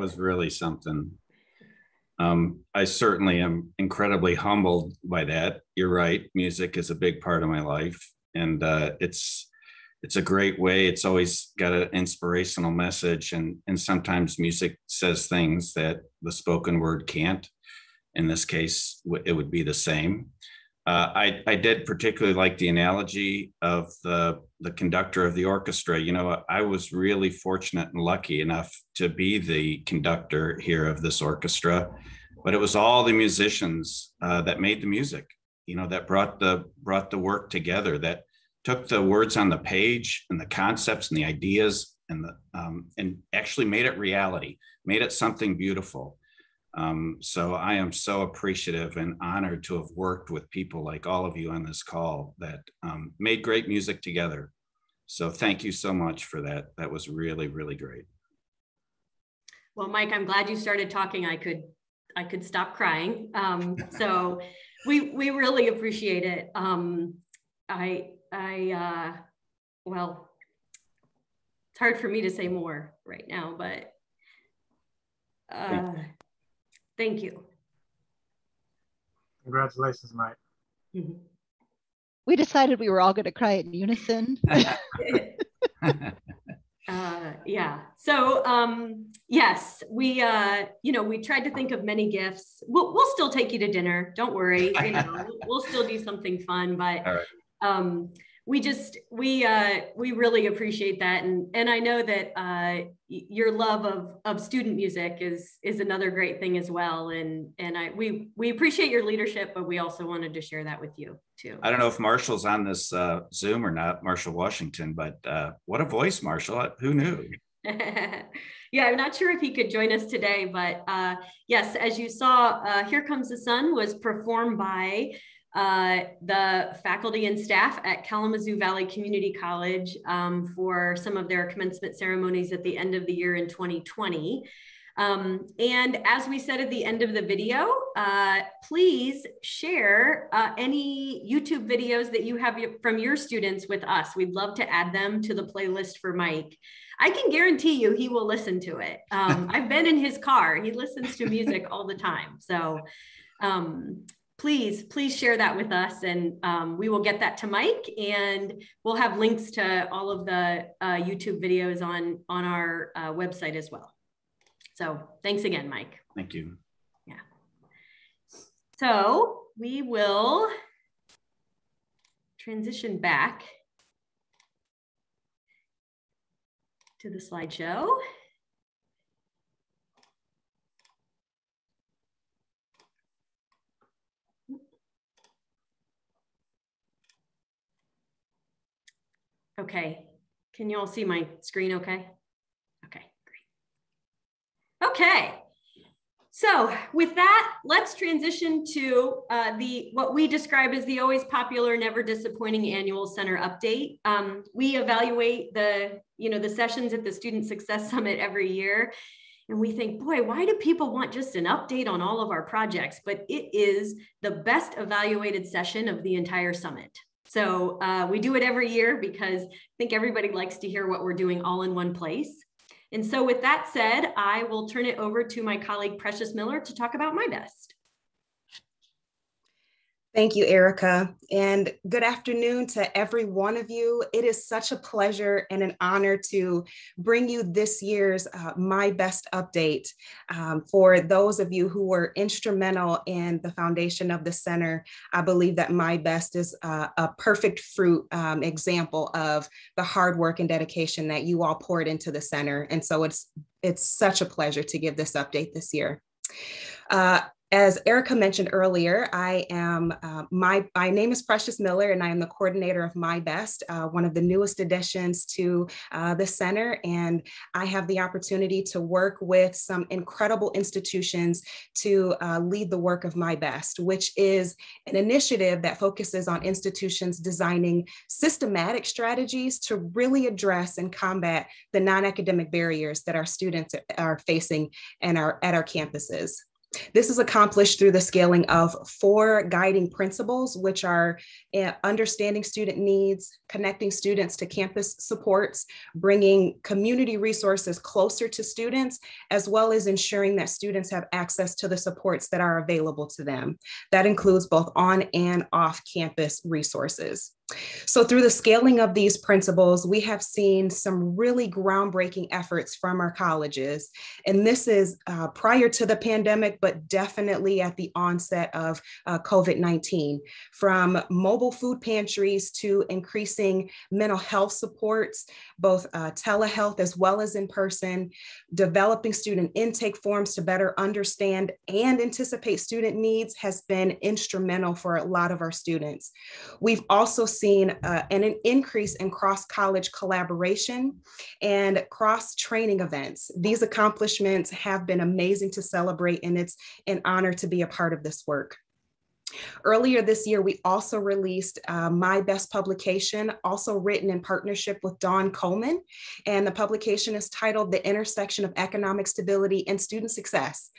Was really something. Um, I certainly am incredibly humbled by that. You're right. Music is a big part of my life, and uh, it's it's a great way. It's always got an inspirational message, and and sometimes music says things that the spoken word can't. In this case, it would be the same. Uh, I, I did particularly like the analogy of the, the conductor of the orchestra. You know, I was really fortunate and lucky enough to be the conductor here of this orchestra, but it was all the musicians uh, that made the music, you know, that brought the brought the work together, that took the words on the page and the concepts and the ideas and the um, and actually made it reality, made it something beautiful. Um, so I am so appreciative and honored to have worked with people like all of you on this call that um, made great music together. So thank you so much for that. That was really, really great. Well, Mike, I'm glad you started talking. I could, I could stop crying. Um, so we we really appreciate it. Um, I I uh, well, it's hard for me to say more right now, but. Uh, Thank you. Congratulations, Mike. Mm -hmm. we decided we were all going to cry in unison. Uh, yeah. So um, yes, we uh, you know we tried to think of many gifts. We'll we'll still take you to dinner. Don't worry. You know, we'll still do something fun. But um, we just we uh, we really appreciate that, and and I know that uh, your love of of student music is is another great thing as well, and and I we we appreciate your leadership, but we also wanted to share that with you too. I don't know if Marshall's on this uh, Zoom or not, Marshall Washington, but uh, what a voice, Marshall! Who knew? yeah, I'm not sure if he could join us today, but uh, yes, as you saw, uh, "Here Comes the Sun" was performed by uh, the faculty and staff at Kalamazoo Valley Community College um, for some of their commencement ceremonies at the end of the year in 2020. Um, and as we said at the end of the video, uh, please share uh, any YouTube videos that you have from your students with us. We'd love to add them to the playlist for Mike. I can guarantee you he will listen to it. Um, I've been in his car. He listens to music all the time. So um, please, please share that with us and um, we will get that to Mike and we'll have links to all of the uh, YouTube videos on, on our uh, website as well. So thanks again, Mike. Thank you. Yeah. So we will transition back to the slideshow. Okay, can you all see my screen okay? Okay, great. Okay, so with that, let's transition to uh, the what we describe as the always popular, never disappointing annual center update. Um, we evaluate the, you know, the sessions at the Student Success Summit every year. And we think, boy, why do people want just an update on all of our projects? But it is the best evaluated session of the entire summit. So uh, we do it every year because I think everybody likes to hear what we're doing all in one place. And so with that said, I will turn it over to my colleague Precious Miller to talk about MiBEST. Thank you, Erica. And good afternoon to every one of you. It is such a pleasure and an honor to bring you this year's uh, MiBEST Update um, for those of you who were instrumental in the foundation of the center. I believe that MiBEST is uh, a perfect fruit um, example of the hard work and dedication that you all poured into the center. And so it's, it's such a pleasure to give this update this year. Uh, as Erica mentioned earlier, I am uh, my my name is Precious Miller, and I am the coordinator of MiBEST, uh, one of the newest additions to uh, the center. And I have the opportunity to work with some incredible institutions to uh, lead the work of MiBEST, which is an initiative that focuses on institutions designing systematic strategies to really address and combat the non-academic barriers that our students are facing and are at our campuses. This is accomplished through the scaling of four guiding principles, which are uh, understanding student needs, connecting students to campus supports, bringing community resources closer to students, as well as ensuring that students have access to the supports that are available to them. That includes both on and off campus resources. So through the scaling of these principles, we have seen some really groundbreaking efforts from our colleges. And this is uh, prior to the pandemic, but definitely at the onset of uh, COVID-19, from mobile food pantries to increasing mental health supports, both uh, telehealth as well as in person, developing student intake forms to better understand and anticipate student needs has been instrumental for a lot of our students. We've also seen uh, an, an increase in cross-college collaboration and cross-training events. These accomplishments have been amazing to celebrate and it's an honor to be a part of this work. Earlier this year, we also released uh, MiBEST publication, also written in partnership with Dawn Coleman. And the publication is titled The Intersection of Economic Stability and Student Success.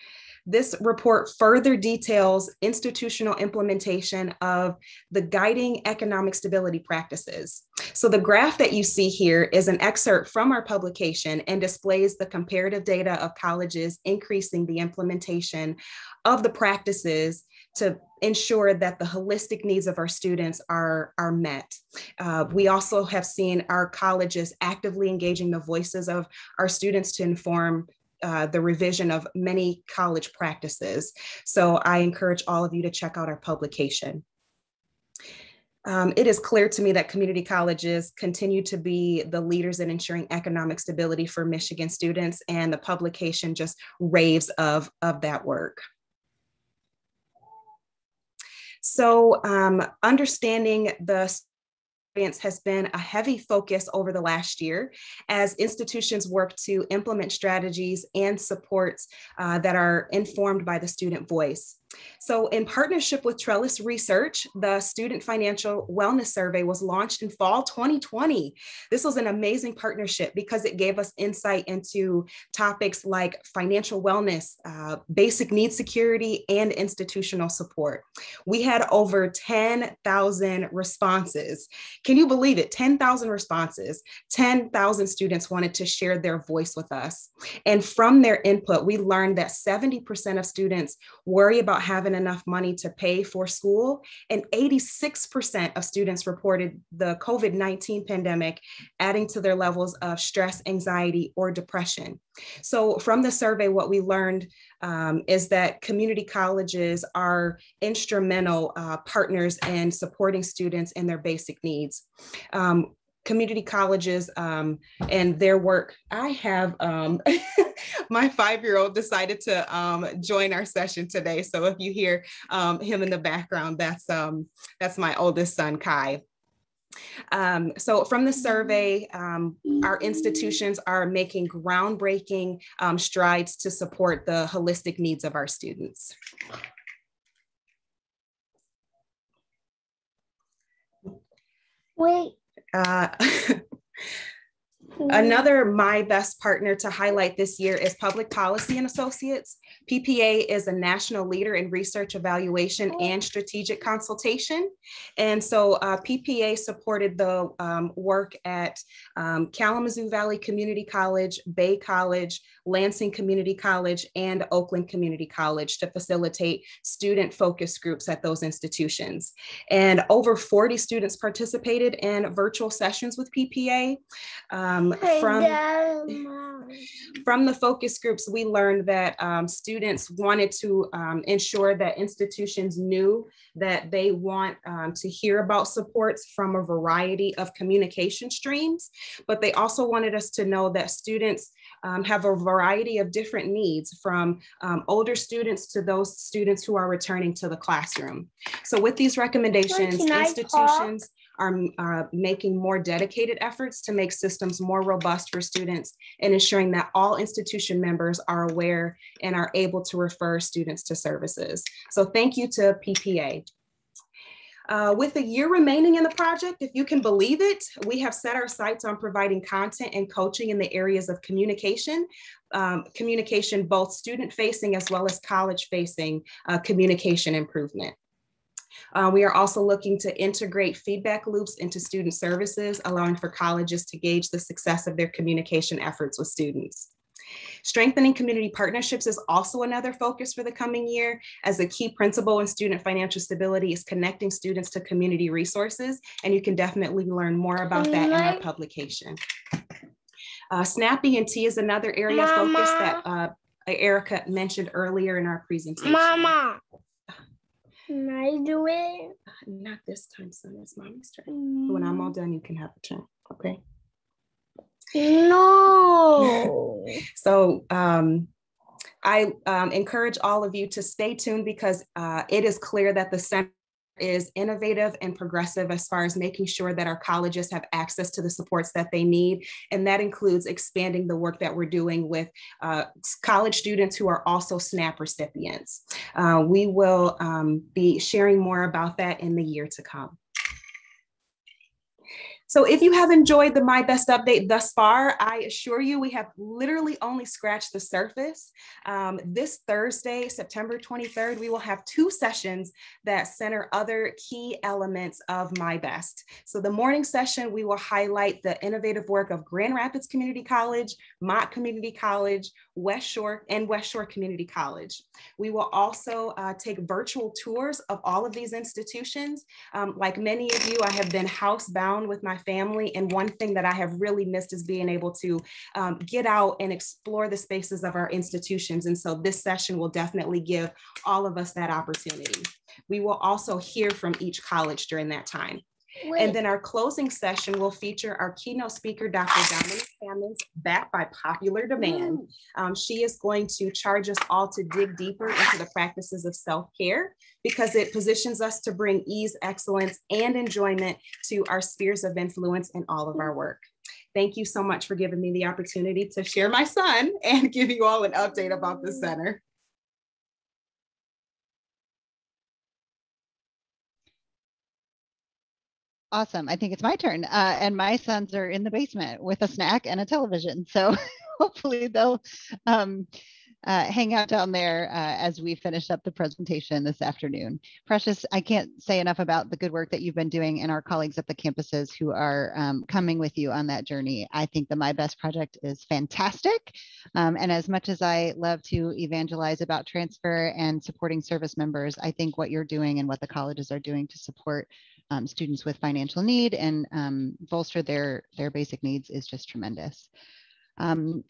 This report further details institutional implementation of the guiding economic stability practices. So the graph that you see here is an excerpt from our publication and displays the comparative data of colleges increasing the implementation of the practices to ensure that the holistic needs of our students are, are met. Uh, we also have seen our colleges actively engaging the voices of our students to inform uh, the revision of many college practices. So I encourage all of you to check out our publication. Um, it is clear to me that community colleges continue to be the leaders in ensuring economic stability for Michigan students, and the publication just raves of, of that work. So um, understanding the has been a heavy focus over the last year as institutions work to implement strategies and supports uh, that are informed by the student voice. So, in partnership with Trellis Research, the Student Financial Wellness Survey was launched in fall 2020. This was an amazing partnership because it gave us insight into topics like financial wellness, uh, basic need security, and institutional support. We had over 10,000 responses. Can you believe it? 10,000 responses. 10,000 students wanted to share their voice with us. And from their input, we learned that 70% of students worry about having enough money to pay for school, and 86% of students reported the COVID 19 pandemic adding to their levels of stress, anxiety, or depression. So, from the survey, what we learned um, is that community colleges are instrumental uh, partners in supporting students in their basic needs. Um, community colleges um, and their work. I have um, my five-year-old decided to um, join our session today. So if you hear um, him in the background, that's um, that's my oldest son, Kai. Um, so from the survey, um, our institutions are making groundbreaking um, strides to support the holistic needs of our students. Wait, uh, Another MiBEST partner to highlight this year is Public Policy and Associates. PPA is a national leader in research evaluation and strategic consultation. And so uh, PPA supported the um, work at um, Kalamazoo Valley Community College, Bay College, Lansing Community College, and Oakland Community College to facilitate student focus groups at those institutions. And over 40 students participated in virtual sessions with PPA. Um, from, from the focus groups, we learned that um, students wanted to um, ensure that institutions knew that they want um, to hear about supports from a variety of communication streams, but they also wanted us to know that students um, have a variety of different needs from um, older students to those students who are returning to the classroom. So with these recommendations, institutions are, are making more dedicated efforts to make systems more robust for students and ensuring that all institution members are aware and are able to refer students to services. So thank you to PPA. Uh, with a year remaining in the project, if you can believe it, we have set our sights on providing content and coaching in the areas of communication, um, communication both student facing as well as college facing uh, communication improvement. Uh, we are also looking to integrate feedback loops into student services, allowing for colleges to gauge the success of their communication efforts with students. Strengthening community partnerships is also another focus for the coming year, as a key principle in student financial stability is connecting students to community resources, and you can definitely learn more about that in our publication. Uh, SNAP E&T is another area Mama. of focus that uh, Erica mentioned earlier in our presentation. Mama. Can I do it? Not this time, son. It's mommy's turn. Mm. When I'm all done, you can have a turn. Okay. No. so um, I um, encourage all of you to stay tuned because uh, it is clear that the center is innovative and progressive as far as making sure that our colleges have access to the supports that they need. And that includes expanding the work that we're doing with uh, college students who are also SNAP recipients. Uh, we will um, be sharing more about that in the year to come. So if you have enjoyed the MiBEST Update thus far, I assure you we have literally only scratched the surface. Um, this Thursday, September 23rd, we will have two sessions that center other key elements of MiBEST. So the morning session, we will highlight the innovative work of Grand Rapids Community College, Mott Community College, West Shore and West Shore Community College. We will also uh, take virtual tours of all of these institutions. Um, like many of you, I have been housebound with my family. And one thing that I have really missed is being able to um, get out and explore the spaces of our institutions. And so this session will definitely give all of us that opportunity. We will also hear from each college during that time. Wait. And then our closing session will feature our keynote speaker, Dr. Dominique Hammonds, backed by popular demand. Um, she is going to charge us all to dig deeper into the practices of self-care because it positions us to bring ease, excellence, and enjoyment to our spheres of influence in all of our work. Thank you so much for giving me the opportunity to share my son and give you all an update about the center. Awesome. I think it's my turn. Uh, and my sons are in the basement with a snack and a television. So hopefully they'll um, uh, hang out down there uh, as we finish up the presentation this afternoon. Precious, I can't say enough about the good work that you've been doing and our colleagues at the campuses who are um, coming with you on that journey. I think the MiBEST project is fantastic. Um, and as much as I love to evangelize about transfer and supporting service members, I think what you're doing and what the colleges are doing to support um, students with financial need and um, bolster their, their basic needs is just tremendous. Um,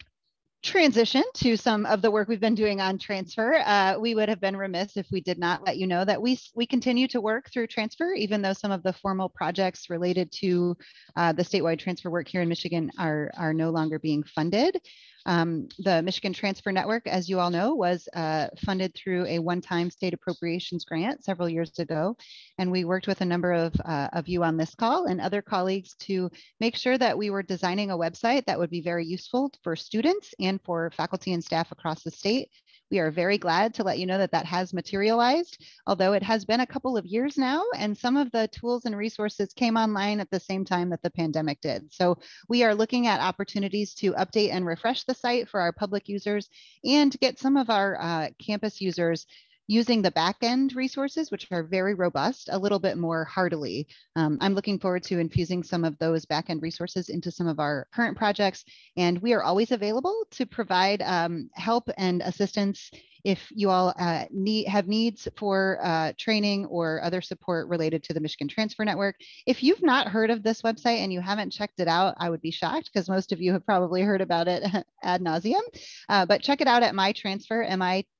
transition to some of the work we've been doing on transfer. Uh, we would have been remiss if we did not let you know that we, we continue to work through transfer, even though some of the formal projects related to uh, the statewide transfer work here in Michigan are, are no longer being funded. Um, the Michigan Transfer Network, as you all know, was uh, funded through a one-time state appropriations grant several years ago. And we worked with a number of, uh, of you on this call and other colleagues to make sure that we were designing a website that would be very useful for students and for faculty and staff across the state we are very glad to let you know that that has materialized, although it has been a couple of years now, and some of the tools and resources came online at the same time that the pandemic did. So we are looking at opportunities to update and refresh the site for our public users and get some of our uh, campus users using the backend resources, which are very robust, a little bit more heartily. Um, I'm looking forward to infusing some of those backend resources into some of our current projects. And we are always available to provide um, help and assistance if you all uh, need have needs for uh, training or other support related to the Michigan Transfer Network. If you've not heard of this website and you haven't checked it out, I would be shocked because most of you have probably heard about it ad nauseum. Uh, but check it out at mytransfer,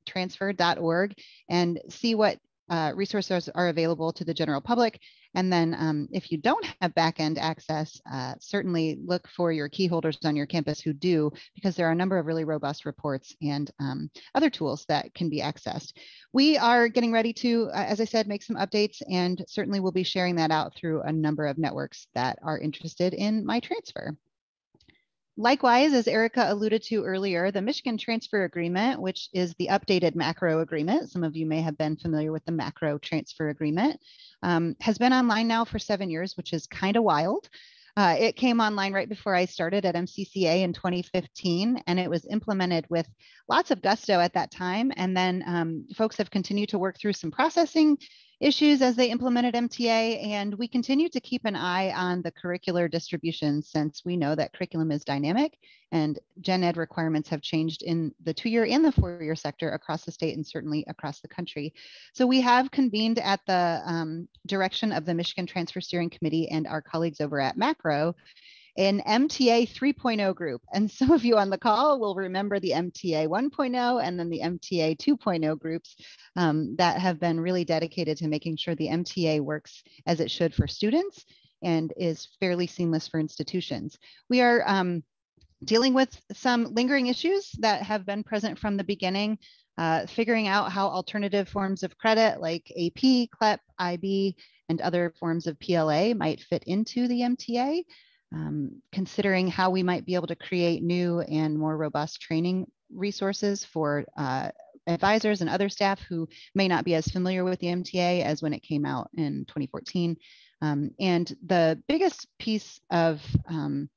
mitransfer.org, and see what uh, resources are available to the general public. And then um, if you don't have backend access, uh, certainly look for your key holders on your campus who do, because there are a number of really robust reports and um, other tools that can be accessed. We are getting ready to, uh, as I said, make some updates and certainly we'll be sharing that out through a number of networks that are interested in MiTransfer. Likewise, as Erica alluded to earlier, the Michigan Transfer Agreement, which is the updated MACRAO agreement, some of you may have been familiar with the MACRAO transfer agreement, um, has been online now for seven years, which is kind of wild. Uh, it came online right before I started at MCCA in 2015, and it was implemented with lots of gusto at that time. And then um, folks have continued to work through some processing issues as they implemented MTA, and we continue to keep an eye on the curricular distribution since we know that curriculum is dynamic and gen ed requirements have changed in the two-year and the four-year sector across the state and certainly across the country. So we have convened at the um, direction of the Michigan Transfer Steering Committee and our colleagues over at MACRAO an MTA 3.0 group. And some of you on the call will remember the MTA 1.0 and then the MTA 2.0 groups um, that have been really dedicated to making sure the MTA works as it should for students and is fairly seamless for institutions. We are um, dealing with some lingering issues that have been present from the beginning, uh, figuring out how alternative forms of credit like AP, CLEP, IB, and other forms of PLA might fit into the MTA um, considering how we might be able to create new and more robust training resources for uh, advisors and other staff who may not be as familiar with the MTA as when it came out in 2014. Um, and the biggest piece of um,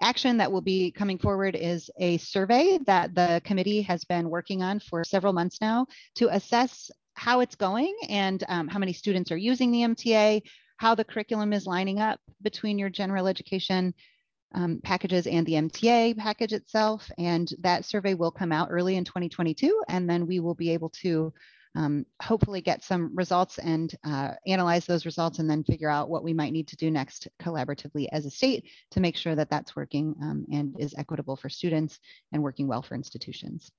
action that will be coming forward is a survey that the committee has been working on for several months now to assess how it's going and um, how many students are using the MTA, how the curriculum is lining up between your general education um, packages and the MTA package itself. And that survey will come out early in 2022, and then we will be able to um, hopefully get some results and uh, analyze those results and then figure out what we might need to do next collaboratively as a state to make sure that that's working um, and is equitable for students and working well for institutions.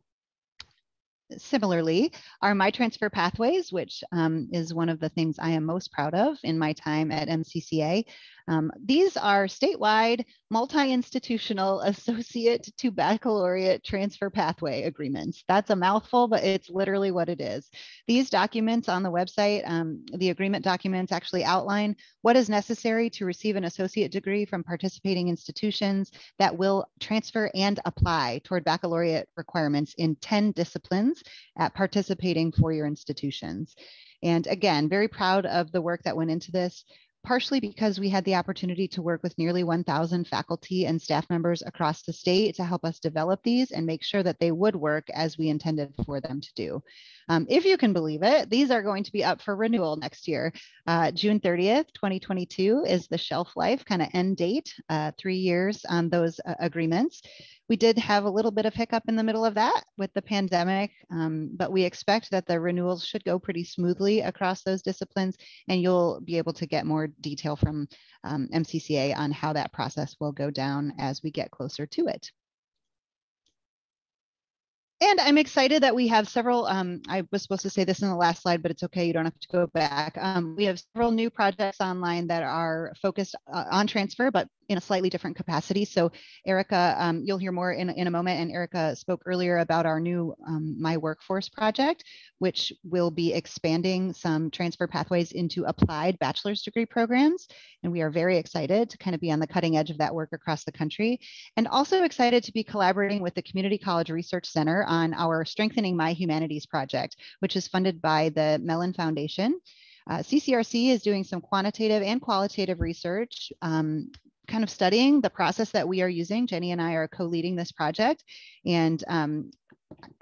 Similarly, our MiTransfer Pathways, which um, is one of the things I am most proud of in my time at MCCA, um, these are statewide multi-institutional associate to baccalaureate transfer pathway agreements. That's a mouthful, but it's literally what it is. These documents on the website, um, the agreement documents actually outline what is necessary to receive an associate degree from participating institutions that will transfer and apply toward baccalaureate requirements in 10 disciplines at participating four-year institutions. And again, very proud of the work that went into this partially because we had the opportunity to work with nearly 1,000 faculty and staff members across the state to help us develop these and make sure that they would work as we intended for them to do. Um, if you can believe it, these are going to be up for renewal next year. Uh, June 30th, 2022 is the shelf life kind of end date, uh, three years on those uh, agreements. We did have a little bit of hiccup in the middle of that with the pandemic, um, but we expect that the renewals should go pretty smoothly across those disciplines, and you'll be able to get more detail from um, MCCA on how that process will go down as we get closer to it. And I'm excited that we have several, um, I was supposed to say this in the last slide, but it's okay, you don't have to go back. Um, we have several new projects online that are focused uh, on transfer, but in a slightly different capacity. So Erica, um, you'll hear more in, in a moment, and Erica spoke earlier about our new um, My Workforce project, which will be expanding some transfer pathways into applied bachelor's degree programs. And we are very excited to kind of be on the cutting edge of that work across the country. And also excited to be collaborating with the Community College Research Center on our Strengthening My Humanities project, which is funded by the Mellon Foundation. Uh, CCRC is doing some quantitative and qualitative research um, kind of studying the process that we are using. Jenny and I are co-leading this project and um,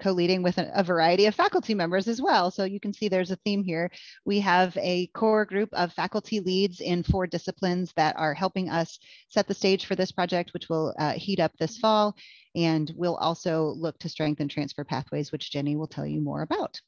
co-leading with a, variety of faculty members as well. So you can see there's a theme here. We have a core group of faculty leads in four disciplines that are helping us set the stage for this project, which will uh, heat up this fall. And we'll also look to strengthen transfer pathways, which Jenny will tell you more about.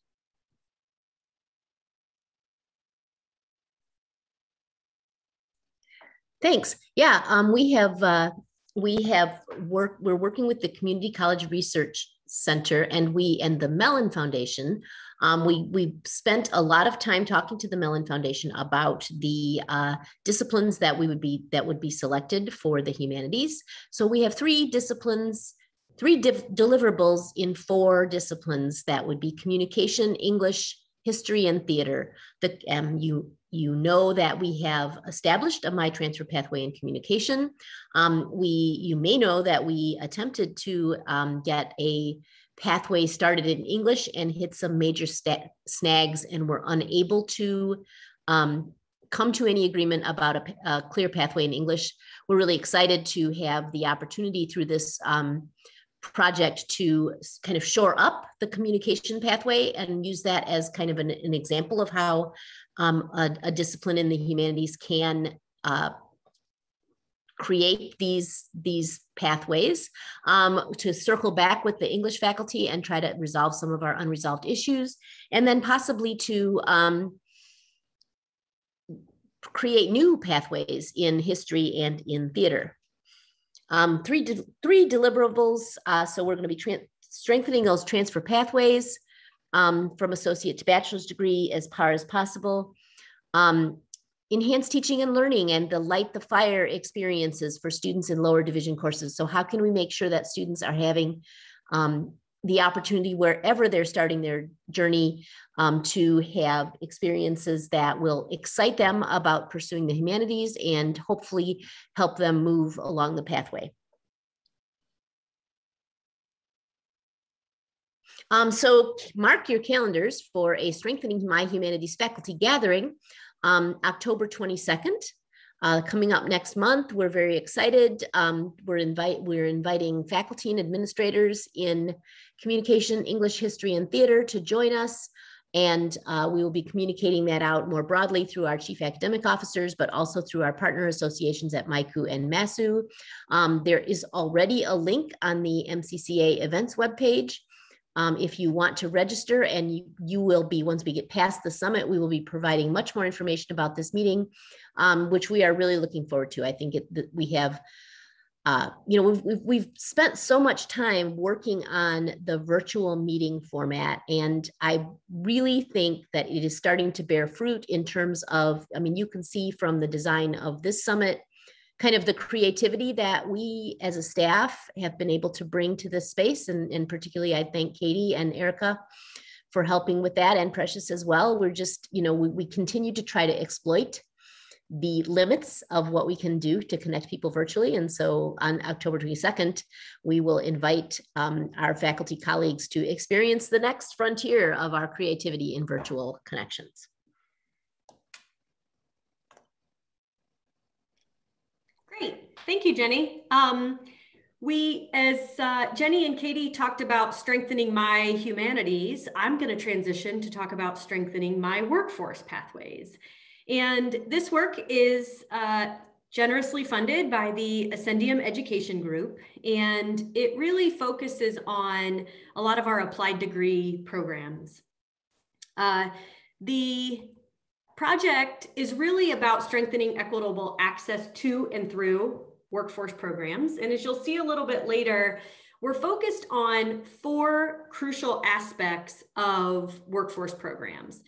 Thanks. Yeah, um, we have uh, we have work. We're working with the Community College Research Center and we and the Mellon Foundation. Um, we we spent a lot of time talking to the Mellon Foundation about the uh, disciplines that we would be that would be selected for the humanities. So we have three disciplines, three deliverables in four disciplines that would be communication, English, history, and theater. The um, you you know that we have established a MiTransfer pathway in communication. Um, we, you may know that we attempted to um, get a pathway started in English and hit some major snags and were unable to um, come to any agreement about a, a, clear pathway in English. We're really excited to have the opportunity through this um, project to kind of shore up the communication pathway and use that as kind of an, an example of how um, a, a, discipline in the humanities can uh, create these these pathways um, to circle back with the English faculty and try to resolve some of our unresolved issues, and then possibly to um, create new pathways in history and in theater. Um, three, de three deliverables. Uh, so we're going to be strengthening those transfer pathways um, from associate to bachelor's degree as far as possible. Um, enhance teaching and learning and the light the fire experiences for students in lower division courses. So how can we make sure that students are having um, the opportunity wherever they're starting their journey um, to have experiences that will excite them about pursuing the humanities and hopefully help them move along the pathway. Um, so mark your calendars for a Strengthening My Humanities faculty gathering um, October 22nd. Uh, coming up next month, we're very excited. Um, we're invite we're inviting faculty and administrators in communication, English, history, and theater to join us And uh, we will be communicating that out more broadly through our chief academic officers, but also through our partner associations at MICU and MASU. Um, there is already a link on the MCCA events webpage. Um, if you want to register and you, you, will be, once we get past the summit, we will be providing much more information about this meeting, um, which we are really looking forward to. I think it, that we have uh, you know, we've, we've, we've, spent so much time working on the virtual meeting format. And I really think that it is starting to bear fruit in terms of, I mean, you can see from the design of this summit, kind of the creativity that we as a staff have been able to bring to this space. And, and particularly, I thank Katie and Erica for helping with that and Precious as well. We're just, you know, we, we continue to try to exploit the limits of what we can do to connect people virtually. And so on October 22nd, we will invite um, our faculty colleagues to experience the next frontier of our creativity in virtual connections. Great, thank you, Jenny. Um, we, as uh, Jenny and Katie talked about strengthening my humanities, I'm gonna transition to talk about strengthening my workforce pathways. And this work is uh, generously funded by the Ascendium Education Group, and it really focuses on a lot of our applied degree programs. Uh, the project is really about strengthening equitable access to and through workforce programs. And as you'll see a little bit later, we're focused on four crucial aspects of workforce programs.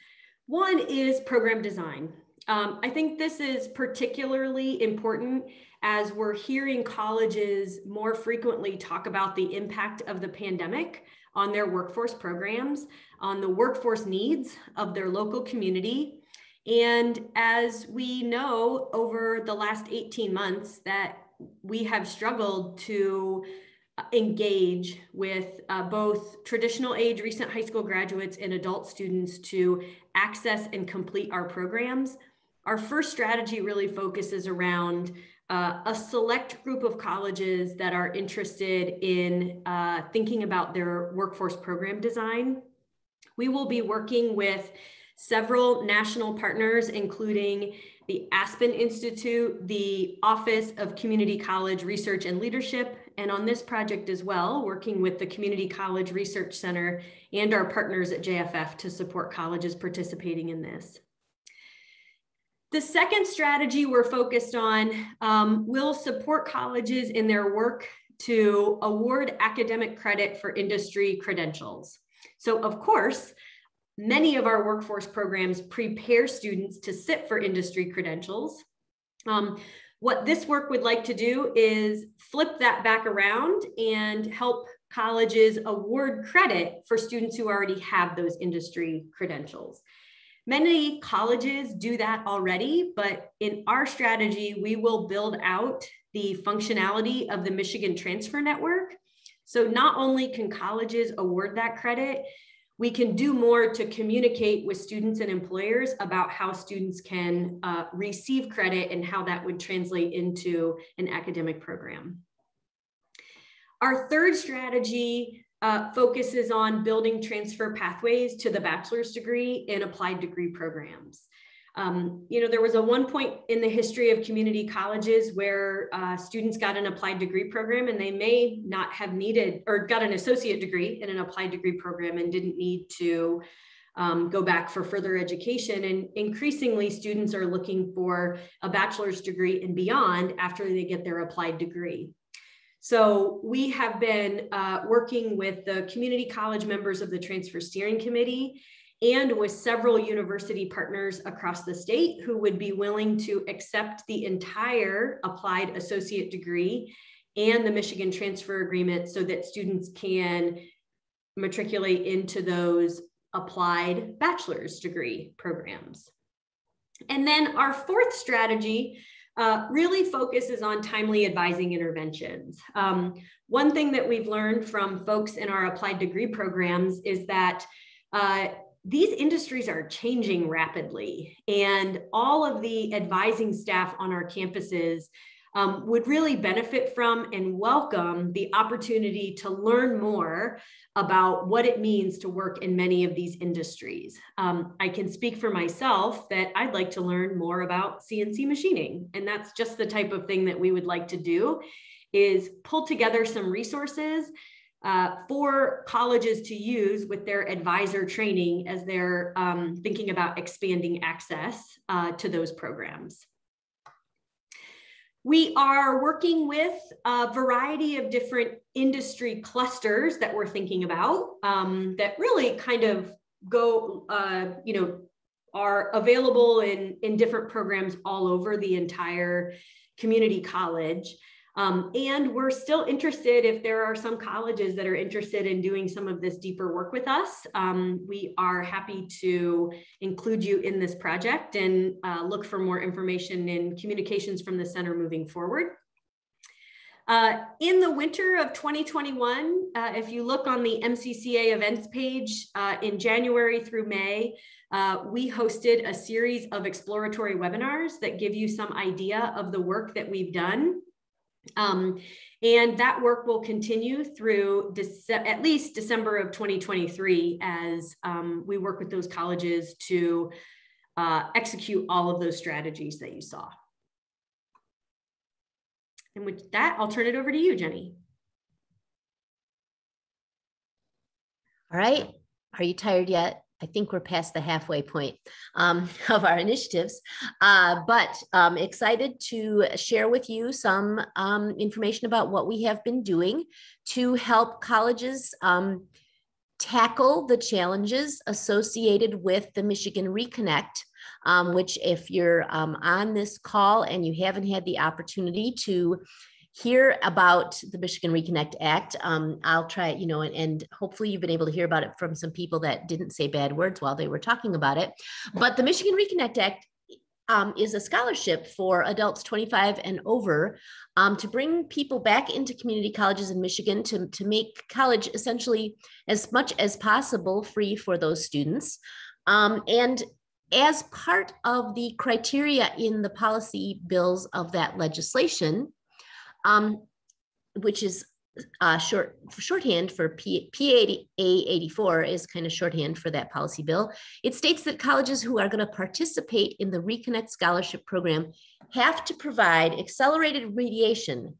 One is program design. Um, I think this is particularly important as we're hearing colleges more frequently talk about the impact of the pandemic on their workforce programs, on the workforce needs of their local community. And as we know over the last 18 months that we have struggled to engage with uh, both traditional age recent high school graduates and adult students to access and complete our programs our first strategy really focuses around uh, a select group of colleges that are interested in uh, thinking about their workforce program design. We will be working with several national partners, including the Aspen Institute, the Office of Community College Research and Leadership, and on this project as well, working with the Community College Research Center and our partners at JFF to support colleges participating in this. The second strategy we're focused on um, will support colleges in their work to award academic credit for industry credentials. So of course, many of our workforce programs prepare students to sit for industry credentials. Um, what this work would like to do is flip that back around and help colleges award credit for students who already have those industry credentials. Many colleges do that already, but in our strategy, we will build out the functionality of the Michigan Transfer Network. So not only can colleges award that credit, we can do more to communicate with students and employers about how students can uh, receive credit and how that would translate into an academic program. Our third strategy uh, focuses on building transfer pathways to the bachelor's degree in applied degree programs. Um, you know, there was a one point in the history of community colleges where uh, students got an applied degree program and they may not have needed or got an associate degree in an applied degree program and didn't need to um, go back for further education. And increasingly, students are looking for a bachelor's degree and beyond after they get their applied degree. So we have been uh, working with the community college members of the Transfer Steering Committee and with several university partners across the state who would be willing to accept the entire applied associate degree and the Michigan Transfer Agreement so that students can matriculate into those applied bachelor's degree programs. And then our fourth strategy uh, really focuses on timely advising interventions. Um, one thing that we've learned from folks in our applied degree programs is that uh, these industries are changing rapidly, and all of the advising staff on our campuses um, would really benefit from and welcome the opportunity to learn more about what it means to work in many of these industries. Um, I can speak for myself that I'd like to learn more about CNC machining, and that's just the type of thing that we would like to do is pull together some resources uh, for colleges to use with their advisor training as they're um, thinking about expanding access uh, to those programs. We are working with a variety of different industry clusters that we're thinking about um, that really kind of go, uh, you know, are available in, in different programs all over the entire community college. Um, and we're still interested if there are some colleges that are interested in doing some of this deeper work with us. Um, we are happy to include you in this project and uh, look for more information in communications from the center moving forward. Uh, in the winter of 2021, uh, if you look on the MCCA events page uh, in January through May, uh, we hosted a series of exploratory webinars that give you some idea of the work that we've done um, and that work will continue through at least December of 2023 as um, we work with those colleges to uh, execute all of those strategies that you saw. And with that, I'll turn it over to you, Jenny. All right. Are you tired yet? I think we're past the halfway point um, of our initiatives, uh, but um, excited to share with you some um, information about what we have been doing to help colleges um, tackle the challenges associated with the Michigan Reconnect, um, which if you're um, on this call and you haven't had the opportunity to hear about the Michigan Reconnect Act. Um, I'll try, you know, and, and, hopefully you've been able to hear about it from some people that didn't say bad words while they were talking about it. But the Michigan Reconnect Act um, is a scholarship for adults 25 and over um, to bring people back into community colleges in Michigan to, to make college essentially as much as possible free for those students. Um, and as part of the criteria in the policy bills of that legislation, um, which is uh, short shorthand for P, PA84 is kind of shorthand for that policy bill. It states that colleges who are going to participate in the Reconnect Scholarship Program have to provide accelerated remediation,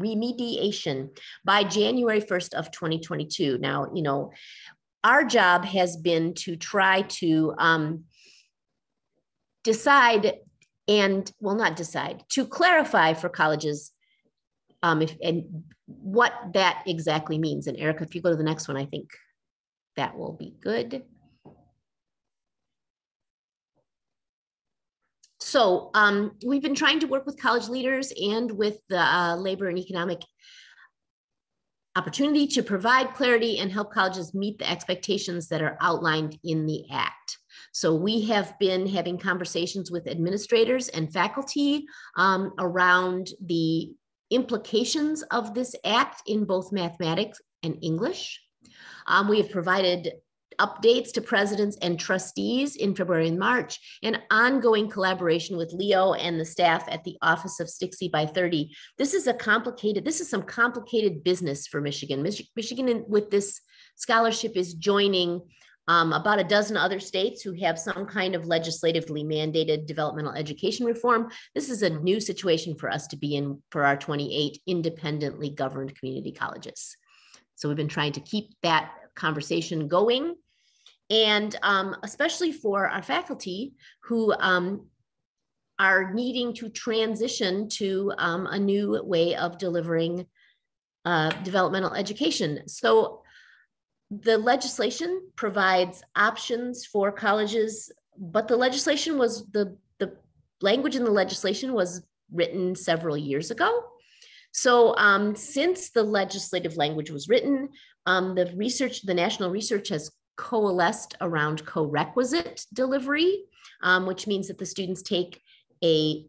remediation by January 1st of 2022. Now, you know, our job has been to try to um, decide and, well, not decide, to clarify for colleges um, if, and what that exactly means. And Erica, if you go to the next one, I think that will be good. So um, we've been trying to work with college leaders and with the uh, labor and economic opportunity to provide clarity and help colleges meet the expectations that are outlined in the Act. So we have been having conversations with administrators and faculty um, around the implications of this act in both mathematics and English. Um, we have provided updates to presidents and trustees in February and March, and ongoing collaboration with LEO and the staff at the Office of 60 by 30. This is a complicated, this is some complicated business for Michigan. Mich Michigan with this scholarship is joining um, about a dozen other states who have some kind of legislatively mandated developmental education reform. This is a new situation for us to be in for our 28 independently governed community colleges. So we've been trying to keep that conversation going. And um, especially for our faculty who um, are needing to transition to um, a new way of delivering uh, developmental education. So the legislation provides options for colleges, but the legislation was the, the language in the legislation was written several years ago. So um, since the legislative language was written, um, the research, the national research has coalesced around co-requisite delivery, um, which means that the students take a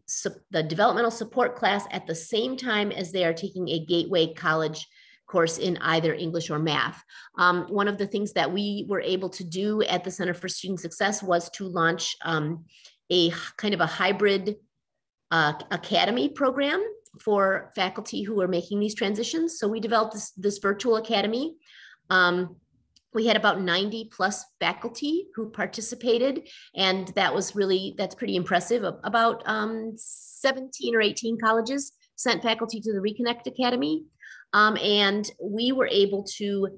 the developmental support class at the same time as they are taking a gateway college course in either English or math. Um, one of the things that we were able to do at the Center for Student Success was to launch um, a kind of a hybrid uh, academy program for faculty who are making these transitions. So we developed this, this virtual academy. Um, we had about 90 plus faculty who participated and that was really that's pretty impressive about um, 17 or 18 colleges sent faculty to the reconnect academy um, and we were able to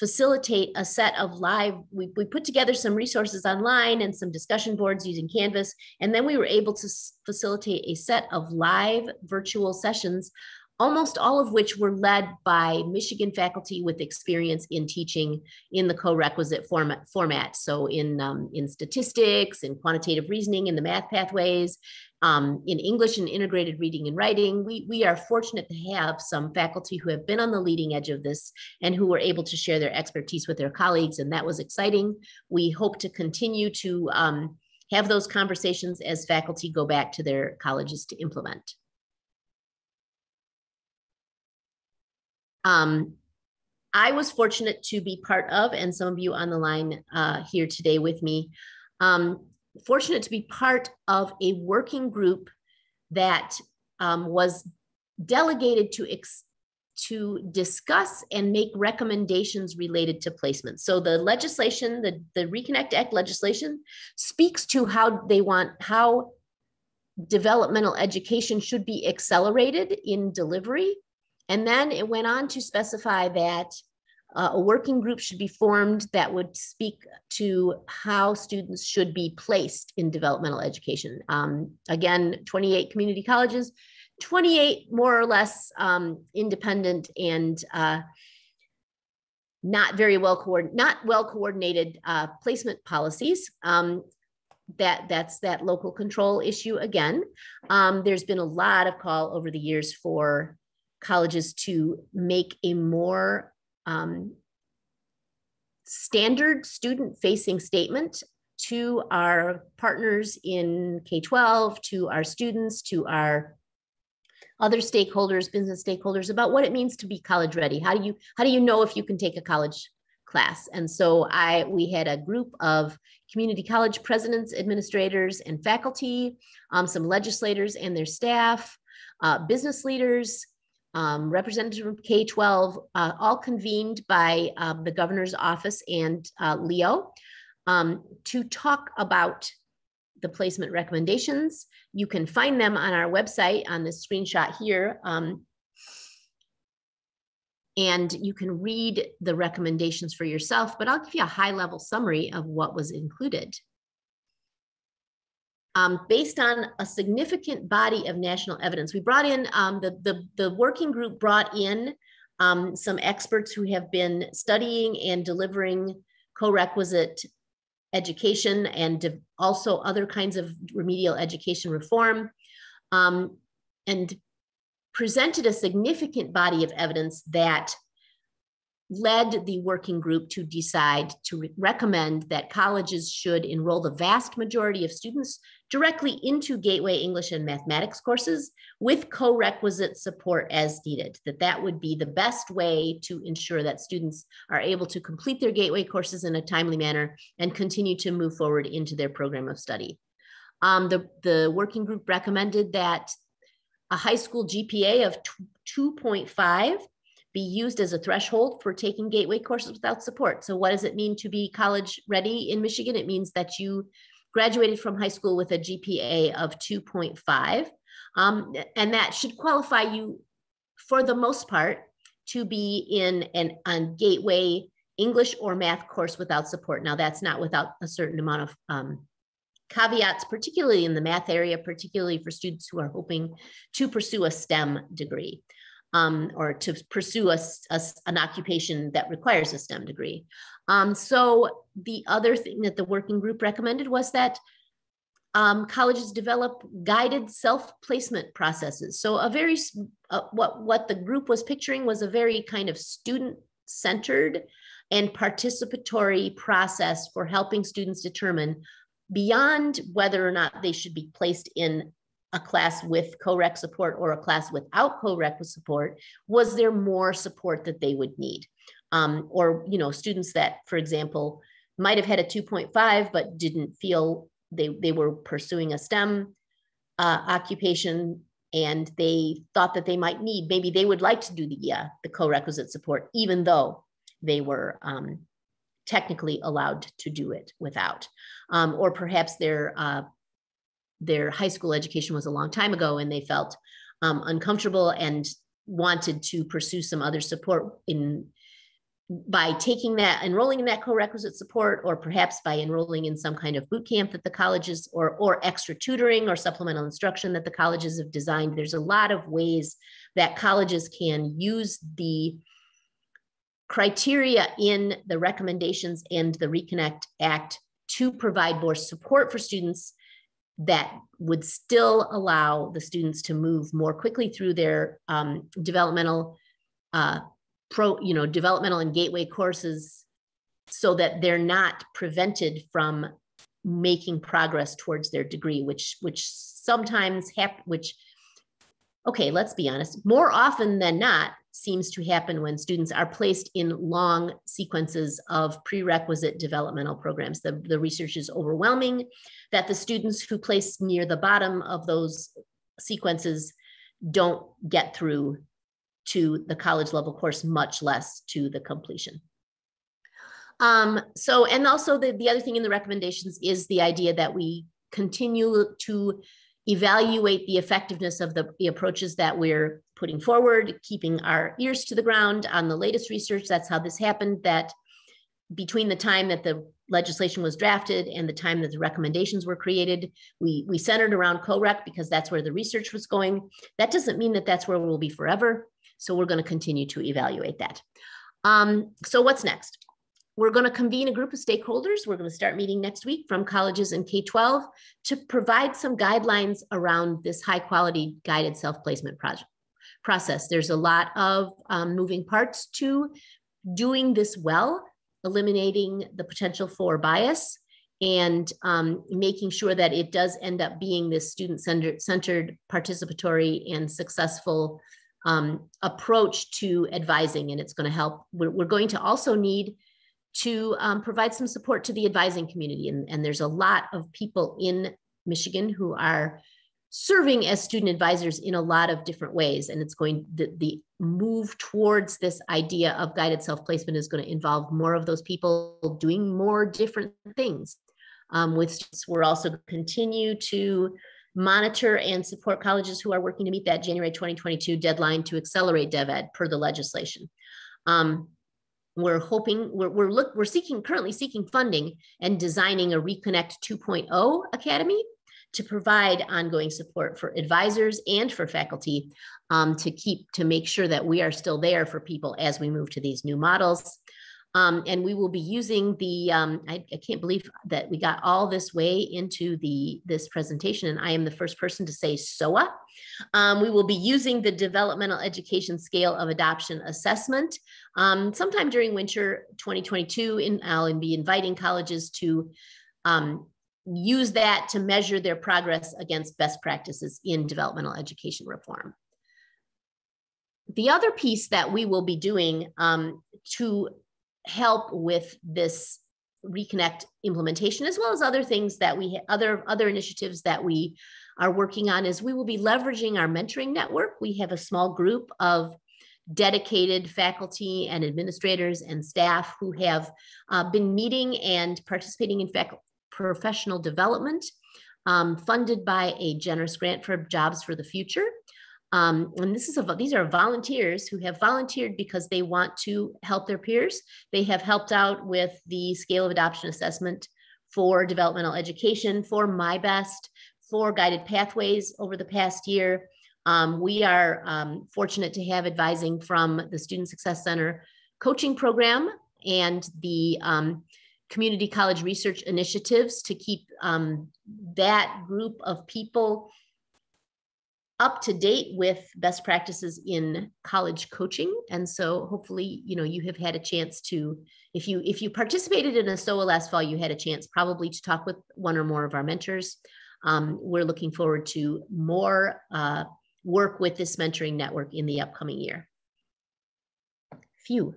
facilitate a set of live we, we put together some resources online and some discussion boards using canvas. And then we were able to facilitate a set of live virtual sessions almost all of which were led by Michigan faculty with experience in teaching in the co-requisite format, format. So in, um, in statistics, in quantitative reasoning, in the math pathways, um, in English and integrated reading and writing. We, we are fortunate to have some faculty who have been on the leading edge of this and who were able to share their expertise with their colleagues, and that was exciting. We hope to continue to um, have those conversations as faculty go back to their colleges to implement. Um, I was fortunate to be part of, and some of you on the line uh, here today with me, um, fortunate to be part of a working group that um, was delegated to to discuss and make recommendations related to placement. So the legislation, the, the Reconnect Act legislation speaks to how they want, how developmental education should be accelerated in delivery and then it went on to specify that uh, a working group should be formed that would speak to how students should be placed in developmental education. Um, again, 28 community colleges, 28 more or less um, independent and uh, not very well coordinated, not well coordinated uh, placement policies. Um, that that's that local control issue again. Um, there's been a lot of call over the years for colleges to make a more um, standard student facing statement to our partners in K 12, to our students, to our other stakeholders, business stakeholders about what it means to be college ready. How do you how do you know if you can take a college class? And so I we had a group of community college presidents, administrators, and faculty, um, some legislators and their staff, uh, business leaders, um, representative from K-12, uh, all convened by uh, the governor's office and uh, LEO um, to talk about the placement recommendations. You can find them on our website on this screenshot here. Um, and you can read the recommendations for yourself, but I'll give you a high level summary of what was included um, based on a significant body of national evidence. We brought in, um, the, the, the working group brought in um, some experts who have been studying and delivering co-requisite education and also other kinds of remedial education reform um, and presented a significant body of evidence that led the working group to decide to re recommend that colleges should enroll the vast majority of students directly into Gateway English and Mathematics courses with co-requisite support as needed, that that would be the best way to ensure that students are able to complete their Gateway courses in a timely manner and continue to move forward into their program of study. Um, the, the working group recommended that a high school GPA of 2.5 be used as a threshold for taking gateway courses without support. So what does it mean to be college ready in Michigan? It means that you graduated from high school with a GPA of 2.5. Um, and that should qualify you for the most part to be in an gateway English or math course without support. Now that's not without a certain amount of um, caveats, particularly in the math area, particularly for students who are hoping to pursue a STEM degree um, or to pursue a, a, an occupation that requires a STEM degree. Um, so the other thing that the working group recommended was that um, colleges develop guided self-placement processes. So a very, uh, what, what the group was picturing was a very kind of student-centered and participatory process for helping students determine beyond whether or not they should be placed in a class with co-rec support or a class without co-rec support, was there more support that they would need? Um, or, you know, students that, for example, might have had a 2.5, but didn't feel they, they were pursuing a STEM uh, occupation and they thought that they might need, maybe they would like to do the, uh, the co-requisite support, even though they were um, technically allowed to do it without. Um, or perhaps their, uh, their high school education was a long time ago and they felt um, uncomfortable and wanted to pursue some other support in by taking that enrolling in that co-requisite support or perhaps by enrolling in some kind of boot camp that the colleges or or extra tutoring or supplemental instruction that the colleges have designed. There's a lot of ways that colleges can use the criteria in the recommendations and the reconnect act to provide more support for students that would still allow the students to move more quickly through their um, developmental uh, pro, you know, developmental and gateway courses so that they're not prevented from making progress towards their degree, which which sometimes happen, which okay, let's be honest, more often than not seems to happen when students are placed in long sequences of prerequisite developmental programs. The, the research is overwhelming that the students who place near the bottom of those sequences don't get through to the college level course, much less to the completion. Um, so, and also the, the other thing in the recommendations is the idea that we continue to evaluate the effectiveness of the, the approaches that we're putting forward, keeping our ears to the ground on the latest research. That's how this happened, that between the time that the legislation was drafted and the time that the recommendations were created, we, we centered around COREC because that's where the research was going. That doesn't mean that that's where we'll be forever. So we're going to continue to evaluate that. Um, so what's next? We're going to convene a group of stakeholders. We're going to start meeting next week from colleges and K-12 to provide some guidelines around this high quality guided self-placement project process. There's a lot of um, moving parts to doing this well, eliminating the potential for bias and um, making sure that it does end up being this student-centered, centered, participatory, and successful um, approach to advising. And it's going to help. We're, we're going to also need to um, provide some support to the advising community. And, and there's a lot of people in Michigan who are serving as student advisors in a lot of different ways. And it's going, the, the move towards this idea of guided self placement is going to involve more of those people doing more different things. Um, with we're also continue to monitor and support colleges who are working to meet that January 2022 deadline to accelerate DevEd per the legislation. Um, we're hoping we're we're look we're seeking currently seeking funding and designing a reconnect 2.0 academy to provide ongoing support for advisors and for faculty um, to keep to make sure that we are still there for people as we move to these new models um, and we will be using the, um, I, I, can't believe that we got all this way into the this presentation and I am the first person to say SOA. Um, we will be using the developmental education scale of adoption assessment um, sometime during winter 2022 and I'll be inviting colleges to um, use that to measure their progress against best practices in developmental education reform. The other piece that we will be doing um, to help with this reconnect implementation as well as other things that we other other initiatives that we are working on is we will be leveraging our mentoring network we have a small group of dedicated faculty and administrators and staff who have uh, been meeting and participating in fact professional development um, funded by a generous grant for jobs for the future um, and this is a, these are volunteers who have volunteered because they want to help their peers. They have helped out with the scale of adoption assessment for developmental education, for MiBEST, for guided pathways over the past year. Um, we are um, fortunate to have advising from the Student Success Center coaching program and the um, community college research initiatives to keep um, that group of people up to date with best practices in college coaching. And so hopefully you know you have had a chance to if you if you participated in a SOA last fall you had a chance probably to talk with one or more of our mentors. Um, we're looking forward to more uh, work with this mentoring network in the upcoming year. Phew.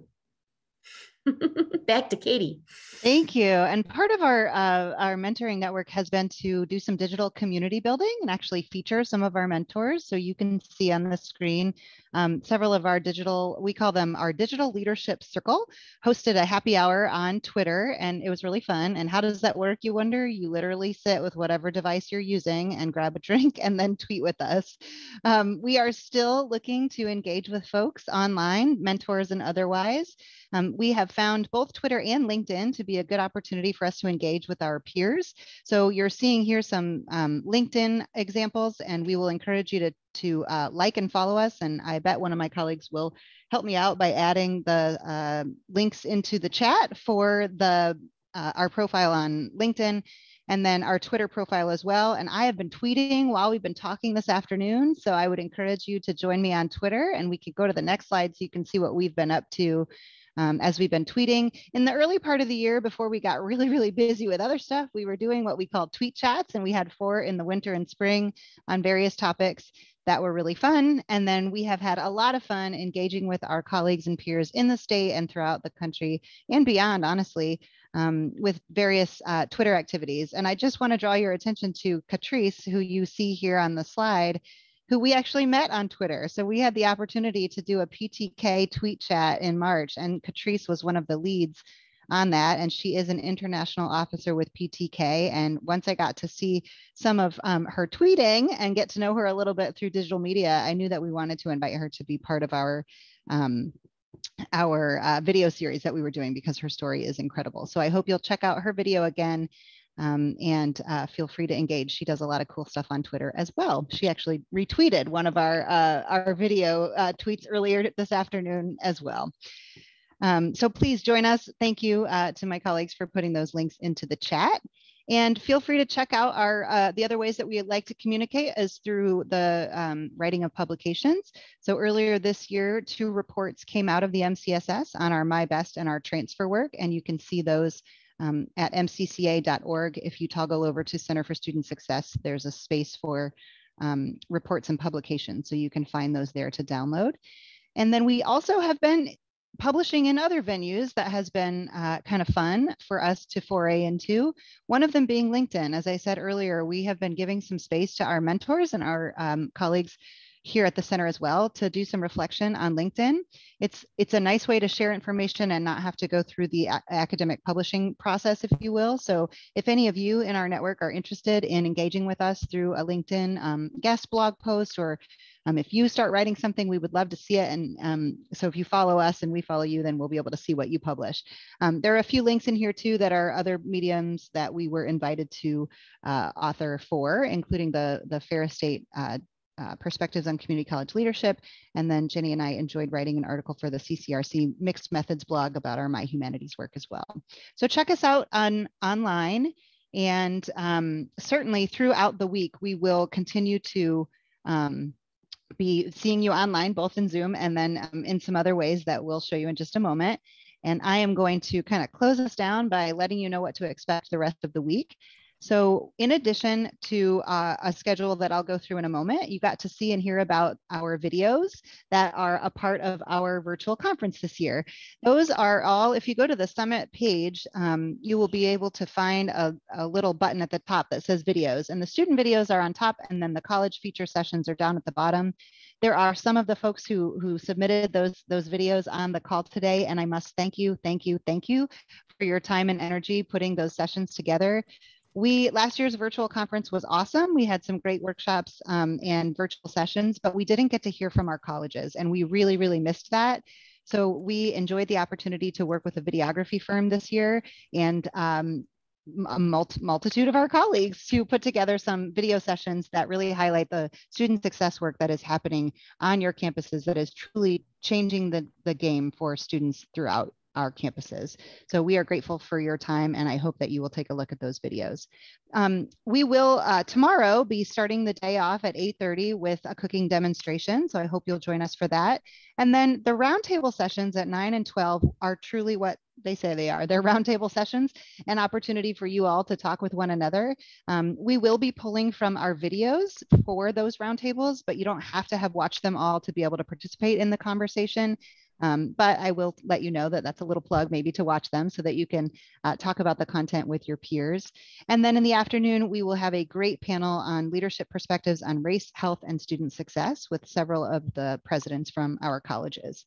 Back to Katie. Thank you. And part of our uh, our mentoring network has been to do some digital community building and actually feature some of our mentors. So you can see on the screen um, several of our digital, we call them our digital leadership circle, hosted a happy hour on Twitter, and it was really fun. And how does that work? You wonder. You literally sit with whatever device you're using and grab a drink and then tweet with us. Um, we are still looking to engage with folks online, mentors and otherwise. Um, we have found both Twitter and LinkedIn to be a good opportunity for us to engage with our peers. So you're seeing here some um, LinkedIn examples, and we will encourage you to, to uh, like and follow us. And I bet one of my colleagues will help me out by adding the uh, links into the chat for the uh, our profile on LinkedIn and then our Twitter profile as well. And I have been tweeting while we've been talking this afternoon. So I would encourage you to join me on Twitter and we could go to the next slide so you can see what we've been up to um, as we've been tweeting. In the early part of the year, before we got really, really busy with other stuff, we were doing what we called tweet chats, and we had four in the winter and spring on various topics that were really fun. And then we have had a lot of fun engaging with our colleagues and peers in the state and throughout the country and beyond, honestly, um, with various uh, Twitter activities. And I just want to draw your attention to Catrice, who you see here on the slide who we actually met on Twitter. So we had the opportunity to do a PTK tweet chat in March, and Catrice was one of the leads on that. And she is an international officer with PTK. And once I got to see some of um, her tweeting and get to know her a little bit through digital media, I knew that we wanted to invite her to be part of our um, our uh, video series that we were doing because her story is incredible. So I hope you'll check out her video again um, and uh, feel free to engage. She does a lot of cool stuff on Twitter as well. She actually retweeted one of our, uh, our video uh, tweets earlier this afternoon as well. Um, so please join us. Thank you uh, to my colleagues for putting those links into the chat. And feel free to check out our uh, the other ways that we like to communicate is through the um, writing of publications. So earlier this year, two reports came out of the MCSS on our MiBEST and our transfer work, and you can see those um, at mcca.org. If you toggle over to Center for Student Success, there's a space for um, reports and publications. So you can find those there to download. And then we also have been publishing in other venues that has been uh, kind of fun for us to foray into. One of them being LinkedIn. As I said earlier, we have been giving some space to our mentors and our um, colleagues here at the center as well to do some reflection on LinkedIn. It's, it's a nice way to share information and not have to go through the academic publishing process, if you will. So if any of you in our network are interested in engaging with us through a LinkedIn um, guest blog post or um, if you start writing something, we would love to see it. And um, so if you follow us and we follow you, then we'll be able to see what you publish. Um, there are a few links in here too that are other mediums that we were invited to uh, author for, including the, the Ferris State uh, uh, perspectives on community college leadership. And then Jenny and I enjoyed writing an article for the CCRC Mixed Methods blog about our My Humanities work as well. So check us out on online. And um, certainly throughout the week, we will continue to um, be seeing you online, both in Zoom and then um, in some other ways that we'll show you in just a moment. And I am going to kind of close us down by letting you know what to expect the rest of the week. So in addition to uh, a schedule that I'll go through in a moment, you got to see and hear about our videos that are a part of our virtual conference this year. Those are all, if you go to the summit page, um, you will be able to find a, a little button at the top that says videos and the student videos are on top and then the college feature sessions are down at the bottom. There are some of the folks who, who submitted those, those videos on the call today and I must thank you, thank you, thank you for your time and energy putting those sessions together we last year's virtual conference was awesome. We had some great workshops um, and virtual sessions, but we didn't get to hear from our colleges, and we really, really missed that. So we enjoyed the opportunity to work with a videography firm this year and um, a multitude of our colleagues to put together some video sessions that really highlight the student success work that is happening on your campuses that is truly changing the, the game for students throughout our campuses. So we are grateful for your time and I hope that you will take a look at those videos. Um, we will uh, tomorrow be starting the day off at 8.30 with a cooking demonstration. So I hope you'll join us for that. And then the roundtable sessions at 9 and 12 are truly what they say they are. They're roundtable sessions, an opportunity for you all to talk with one another. Um, we will be pulling from our videos for those roundtables, but you don't have to have watched them all to be able to participate in the conversation. Um, but I will let you know that that's a little plug maybe to watch them so that you can uh, talk about the content with your peers. And then in the afternoon, we will have a great panel on leadership perspectives on race, health, and student success with several of the presidents from our colleges.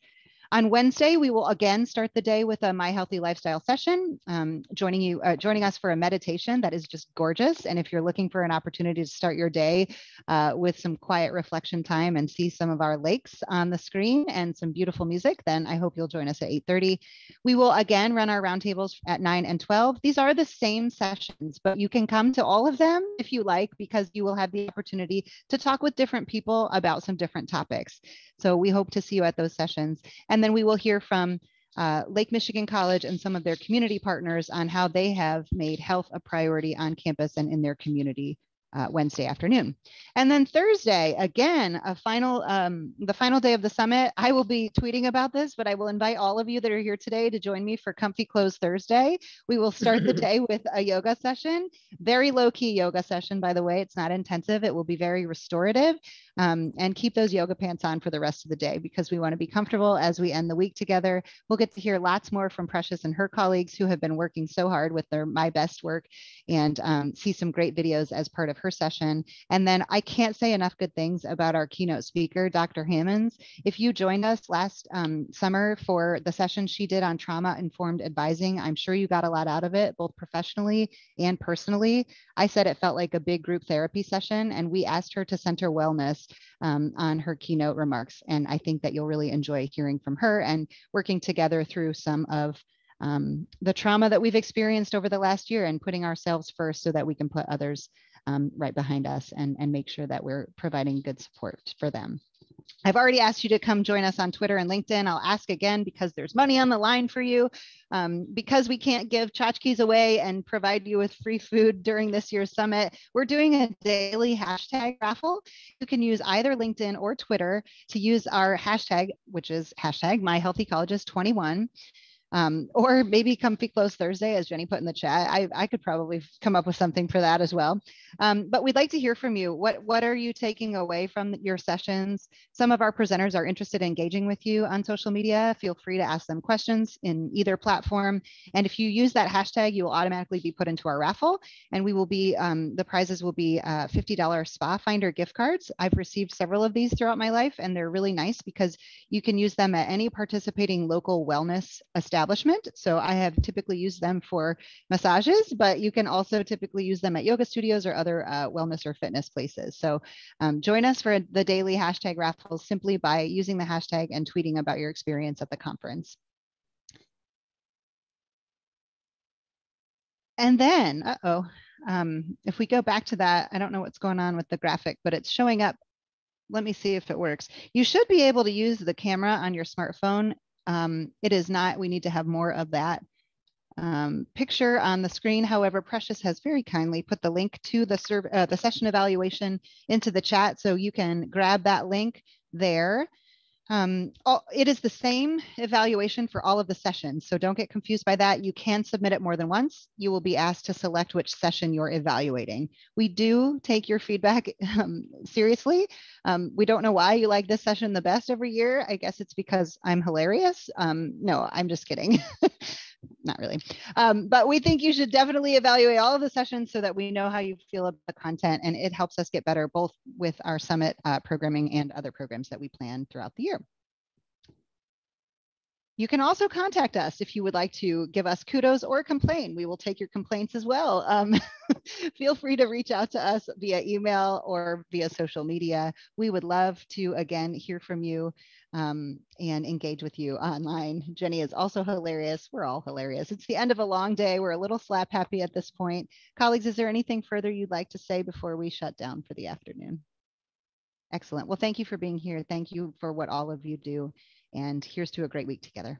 On Wednesday, we will again start the day with a My Healthy Lifestyle session, um, joining you, uh, joining us for a meditation that is just gorgeous. And if you're looking for an opportunity to start your day uh, with some quiet reflection time and see some of our lakes on the screen and some beautiful music, then I hope you'll join us at 8:30. We will again run our roundtables at 9 and 12. These are the same sessions, but you can come to all of them if you like, because you will have the opportunity to talk with different people about some different topics. So we hope to see you at those sessions. And then we will hear from uh, Lake Michigan College and some of their community partners on how they have made health a priority on campus and in their community uh, Wednesday afternoon. And then Thursday, again, a final, um, the final day of the summit. I will be tweeting about this, but I will invite all of you that are here today to join me for Comfy Clothes Thursday. We will start the day with a yoga session, very low key yoga session, by the way. It's not intensive. It will be very restorative um, and keep those yoga pants on for the rest of the day because we want to be comfortable as we end the week together. We'll get to hear lots more from Precious and her colleagues who have been working so hard with their MiBEST work and um, see some great videos as part of her session. And then I can't say enough good things about our keynote speaker, Dr. Hammonds. If you joined us last um, summer for the session she did on trauma informed advising, I'm sure you got a lot out of it, both professionally and personally. I said it felt like a big group therapy session, and we asked her to center wellness um, on her keynote remarks. And I think that you'll really enjoy hearing from her and working together through some of um, the trauma that we've experienced over the last year and putting ourselves first so that we can put others um, right behind us and, and make sure that we're providing good support for them. I've already asked you to come join us on Twitter and LinkedIn. I'll ask again because there's money on the line for you. Um, because we can't give tchotchkes away and provide you with free food during this year's summit, we're doing a daily hashtag raffle. You can use either LinkedIn or Twitter to use our hashtag, which is hashtag myhealthycolleges21 um, or maybe comfy clothes Thursday, as Jenny put in the chat. I, I could probably come up with something for that as well. Um, but we'd like to hear from you. What, what are you taking away from your sessions? Some of our presenters are interested in engaging with you on social media. Feel free to ask them questions in either platform. And if you use that hashtag, you will automatically be put into our raffle. And we will be, um, the prizes will be uh, $50 Spa Finder gift cards. I've received several of these throughout my life, and they're really nice because you can use them at any participating local wellness establishment establishment. So I have typically used them for massages, but you can also typically use them at yoga studios or other uh, wellness or fitness places. So um, join us for the daily hashtag raffles simply by using the hashtag and tweeting about your experience at the conference. And then, uh-oh, um, if we go back to that, I don't know what's going on with the graphic, but it's showing up. Let me see if it works. You should be able to use the camera on your smartphone um, it is not, we need to have more of that um, picture on the screen. However, Precious has very kindly put the link to the, uh, the session evaluation into the chat. So you can grab that link there um, all, it is the same evaluation for all of the sessions, so don't get confused by that. You can submit it more than once. You will be asked to select which session you're evaluating. We do take your feedback um, seriously. Um, we don't know why you like this session the best every year. I guess it's because I'm hilarious. Um, no, I'm just kidding. not really. Um, but we think you should definitely evaluate all of the sessions so that we know how you feel about the content and it helps us get better both with our summit uh, programming and other programs that we plan throughout the year. You can also contact us if you would like to give us kudos or complain. We will take your complaints as well. Um, feel free to reach out to us via email or via social media. We would love to, again, hear from you um, and engage with you online. Jenny is also hilarious. We're all hilarious. It's the end of a long day. We're a little slap happy at this point. Colleagues, is there anything further you'd like to say before we shut down for the afternoon? Excellent. Well, thank you for being here. Thank you for what all of you do. And here's to a great week together.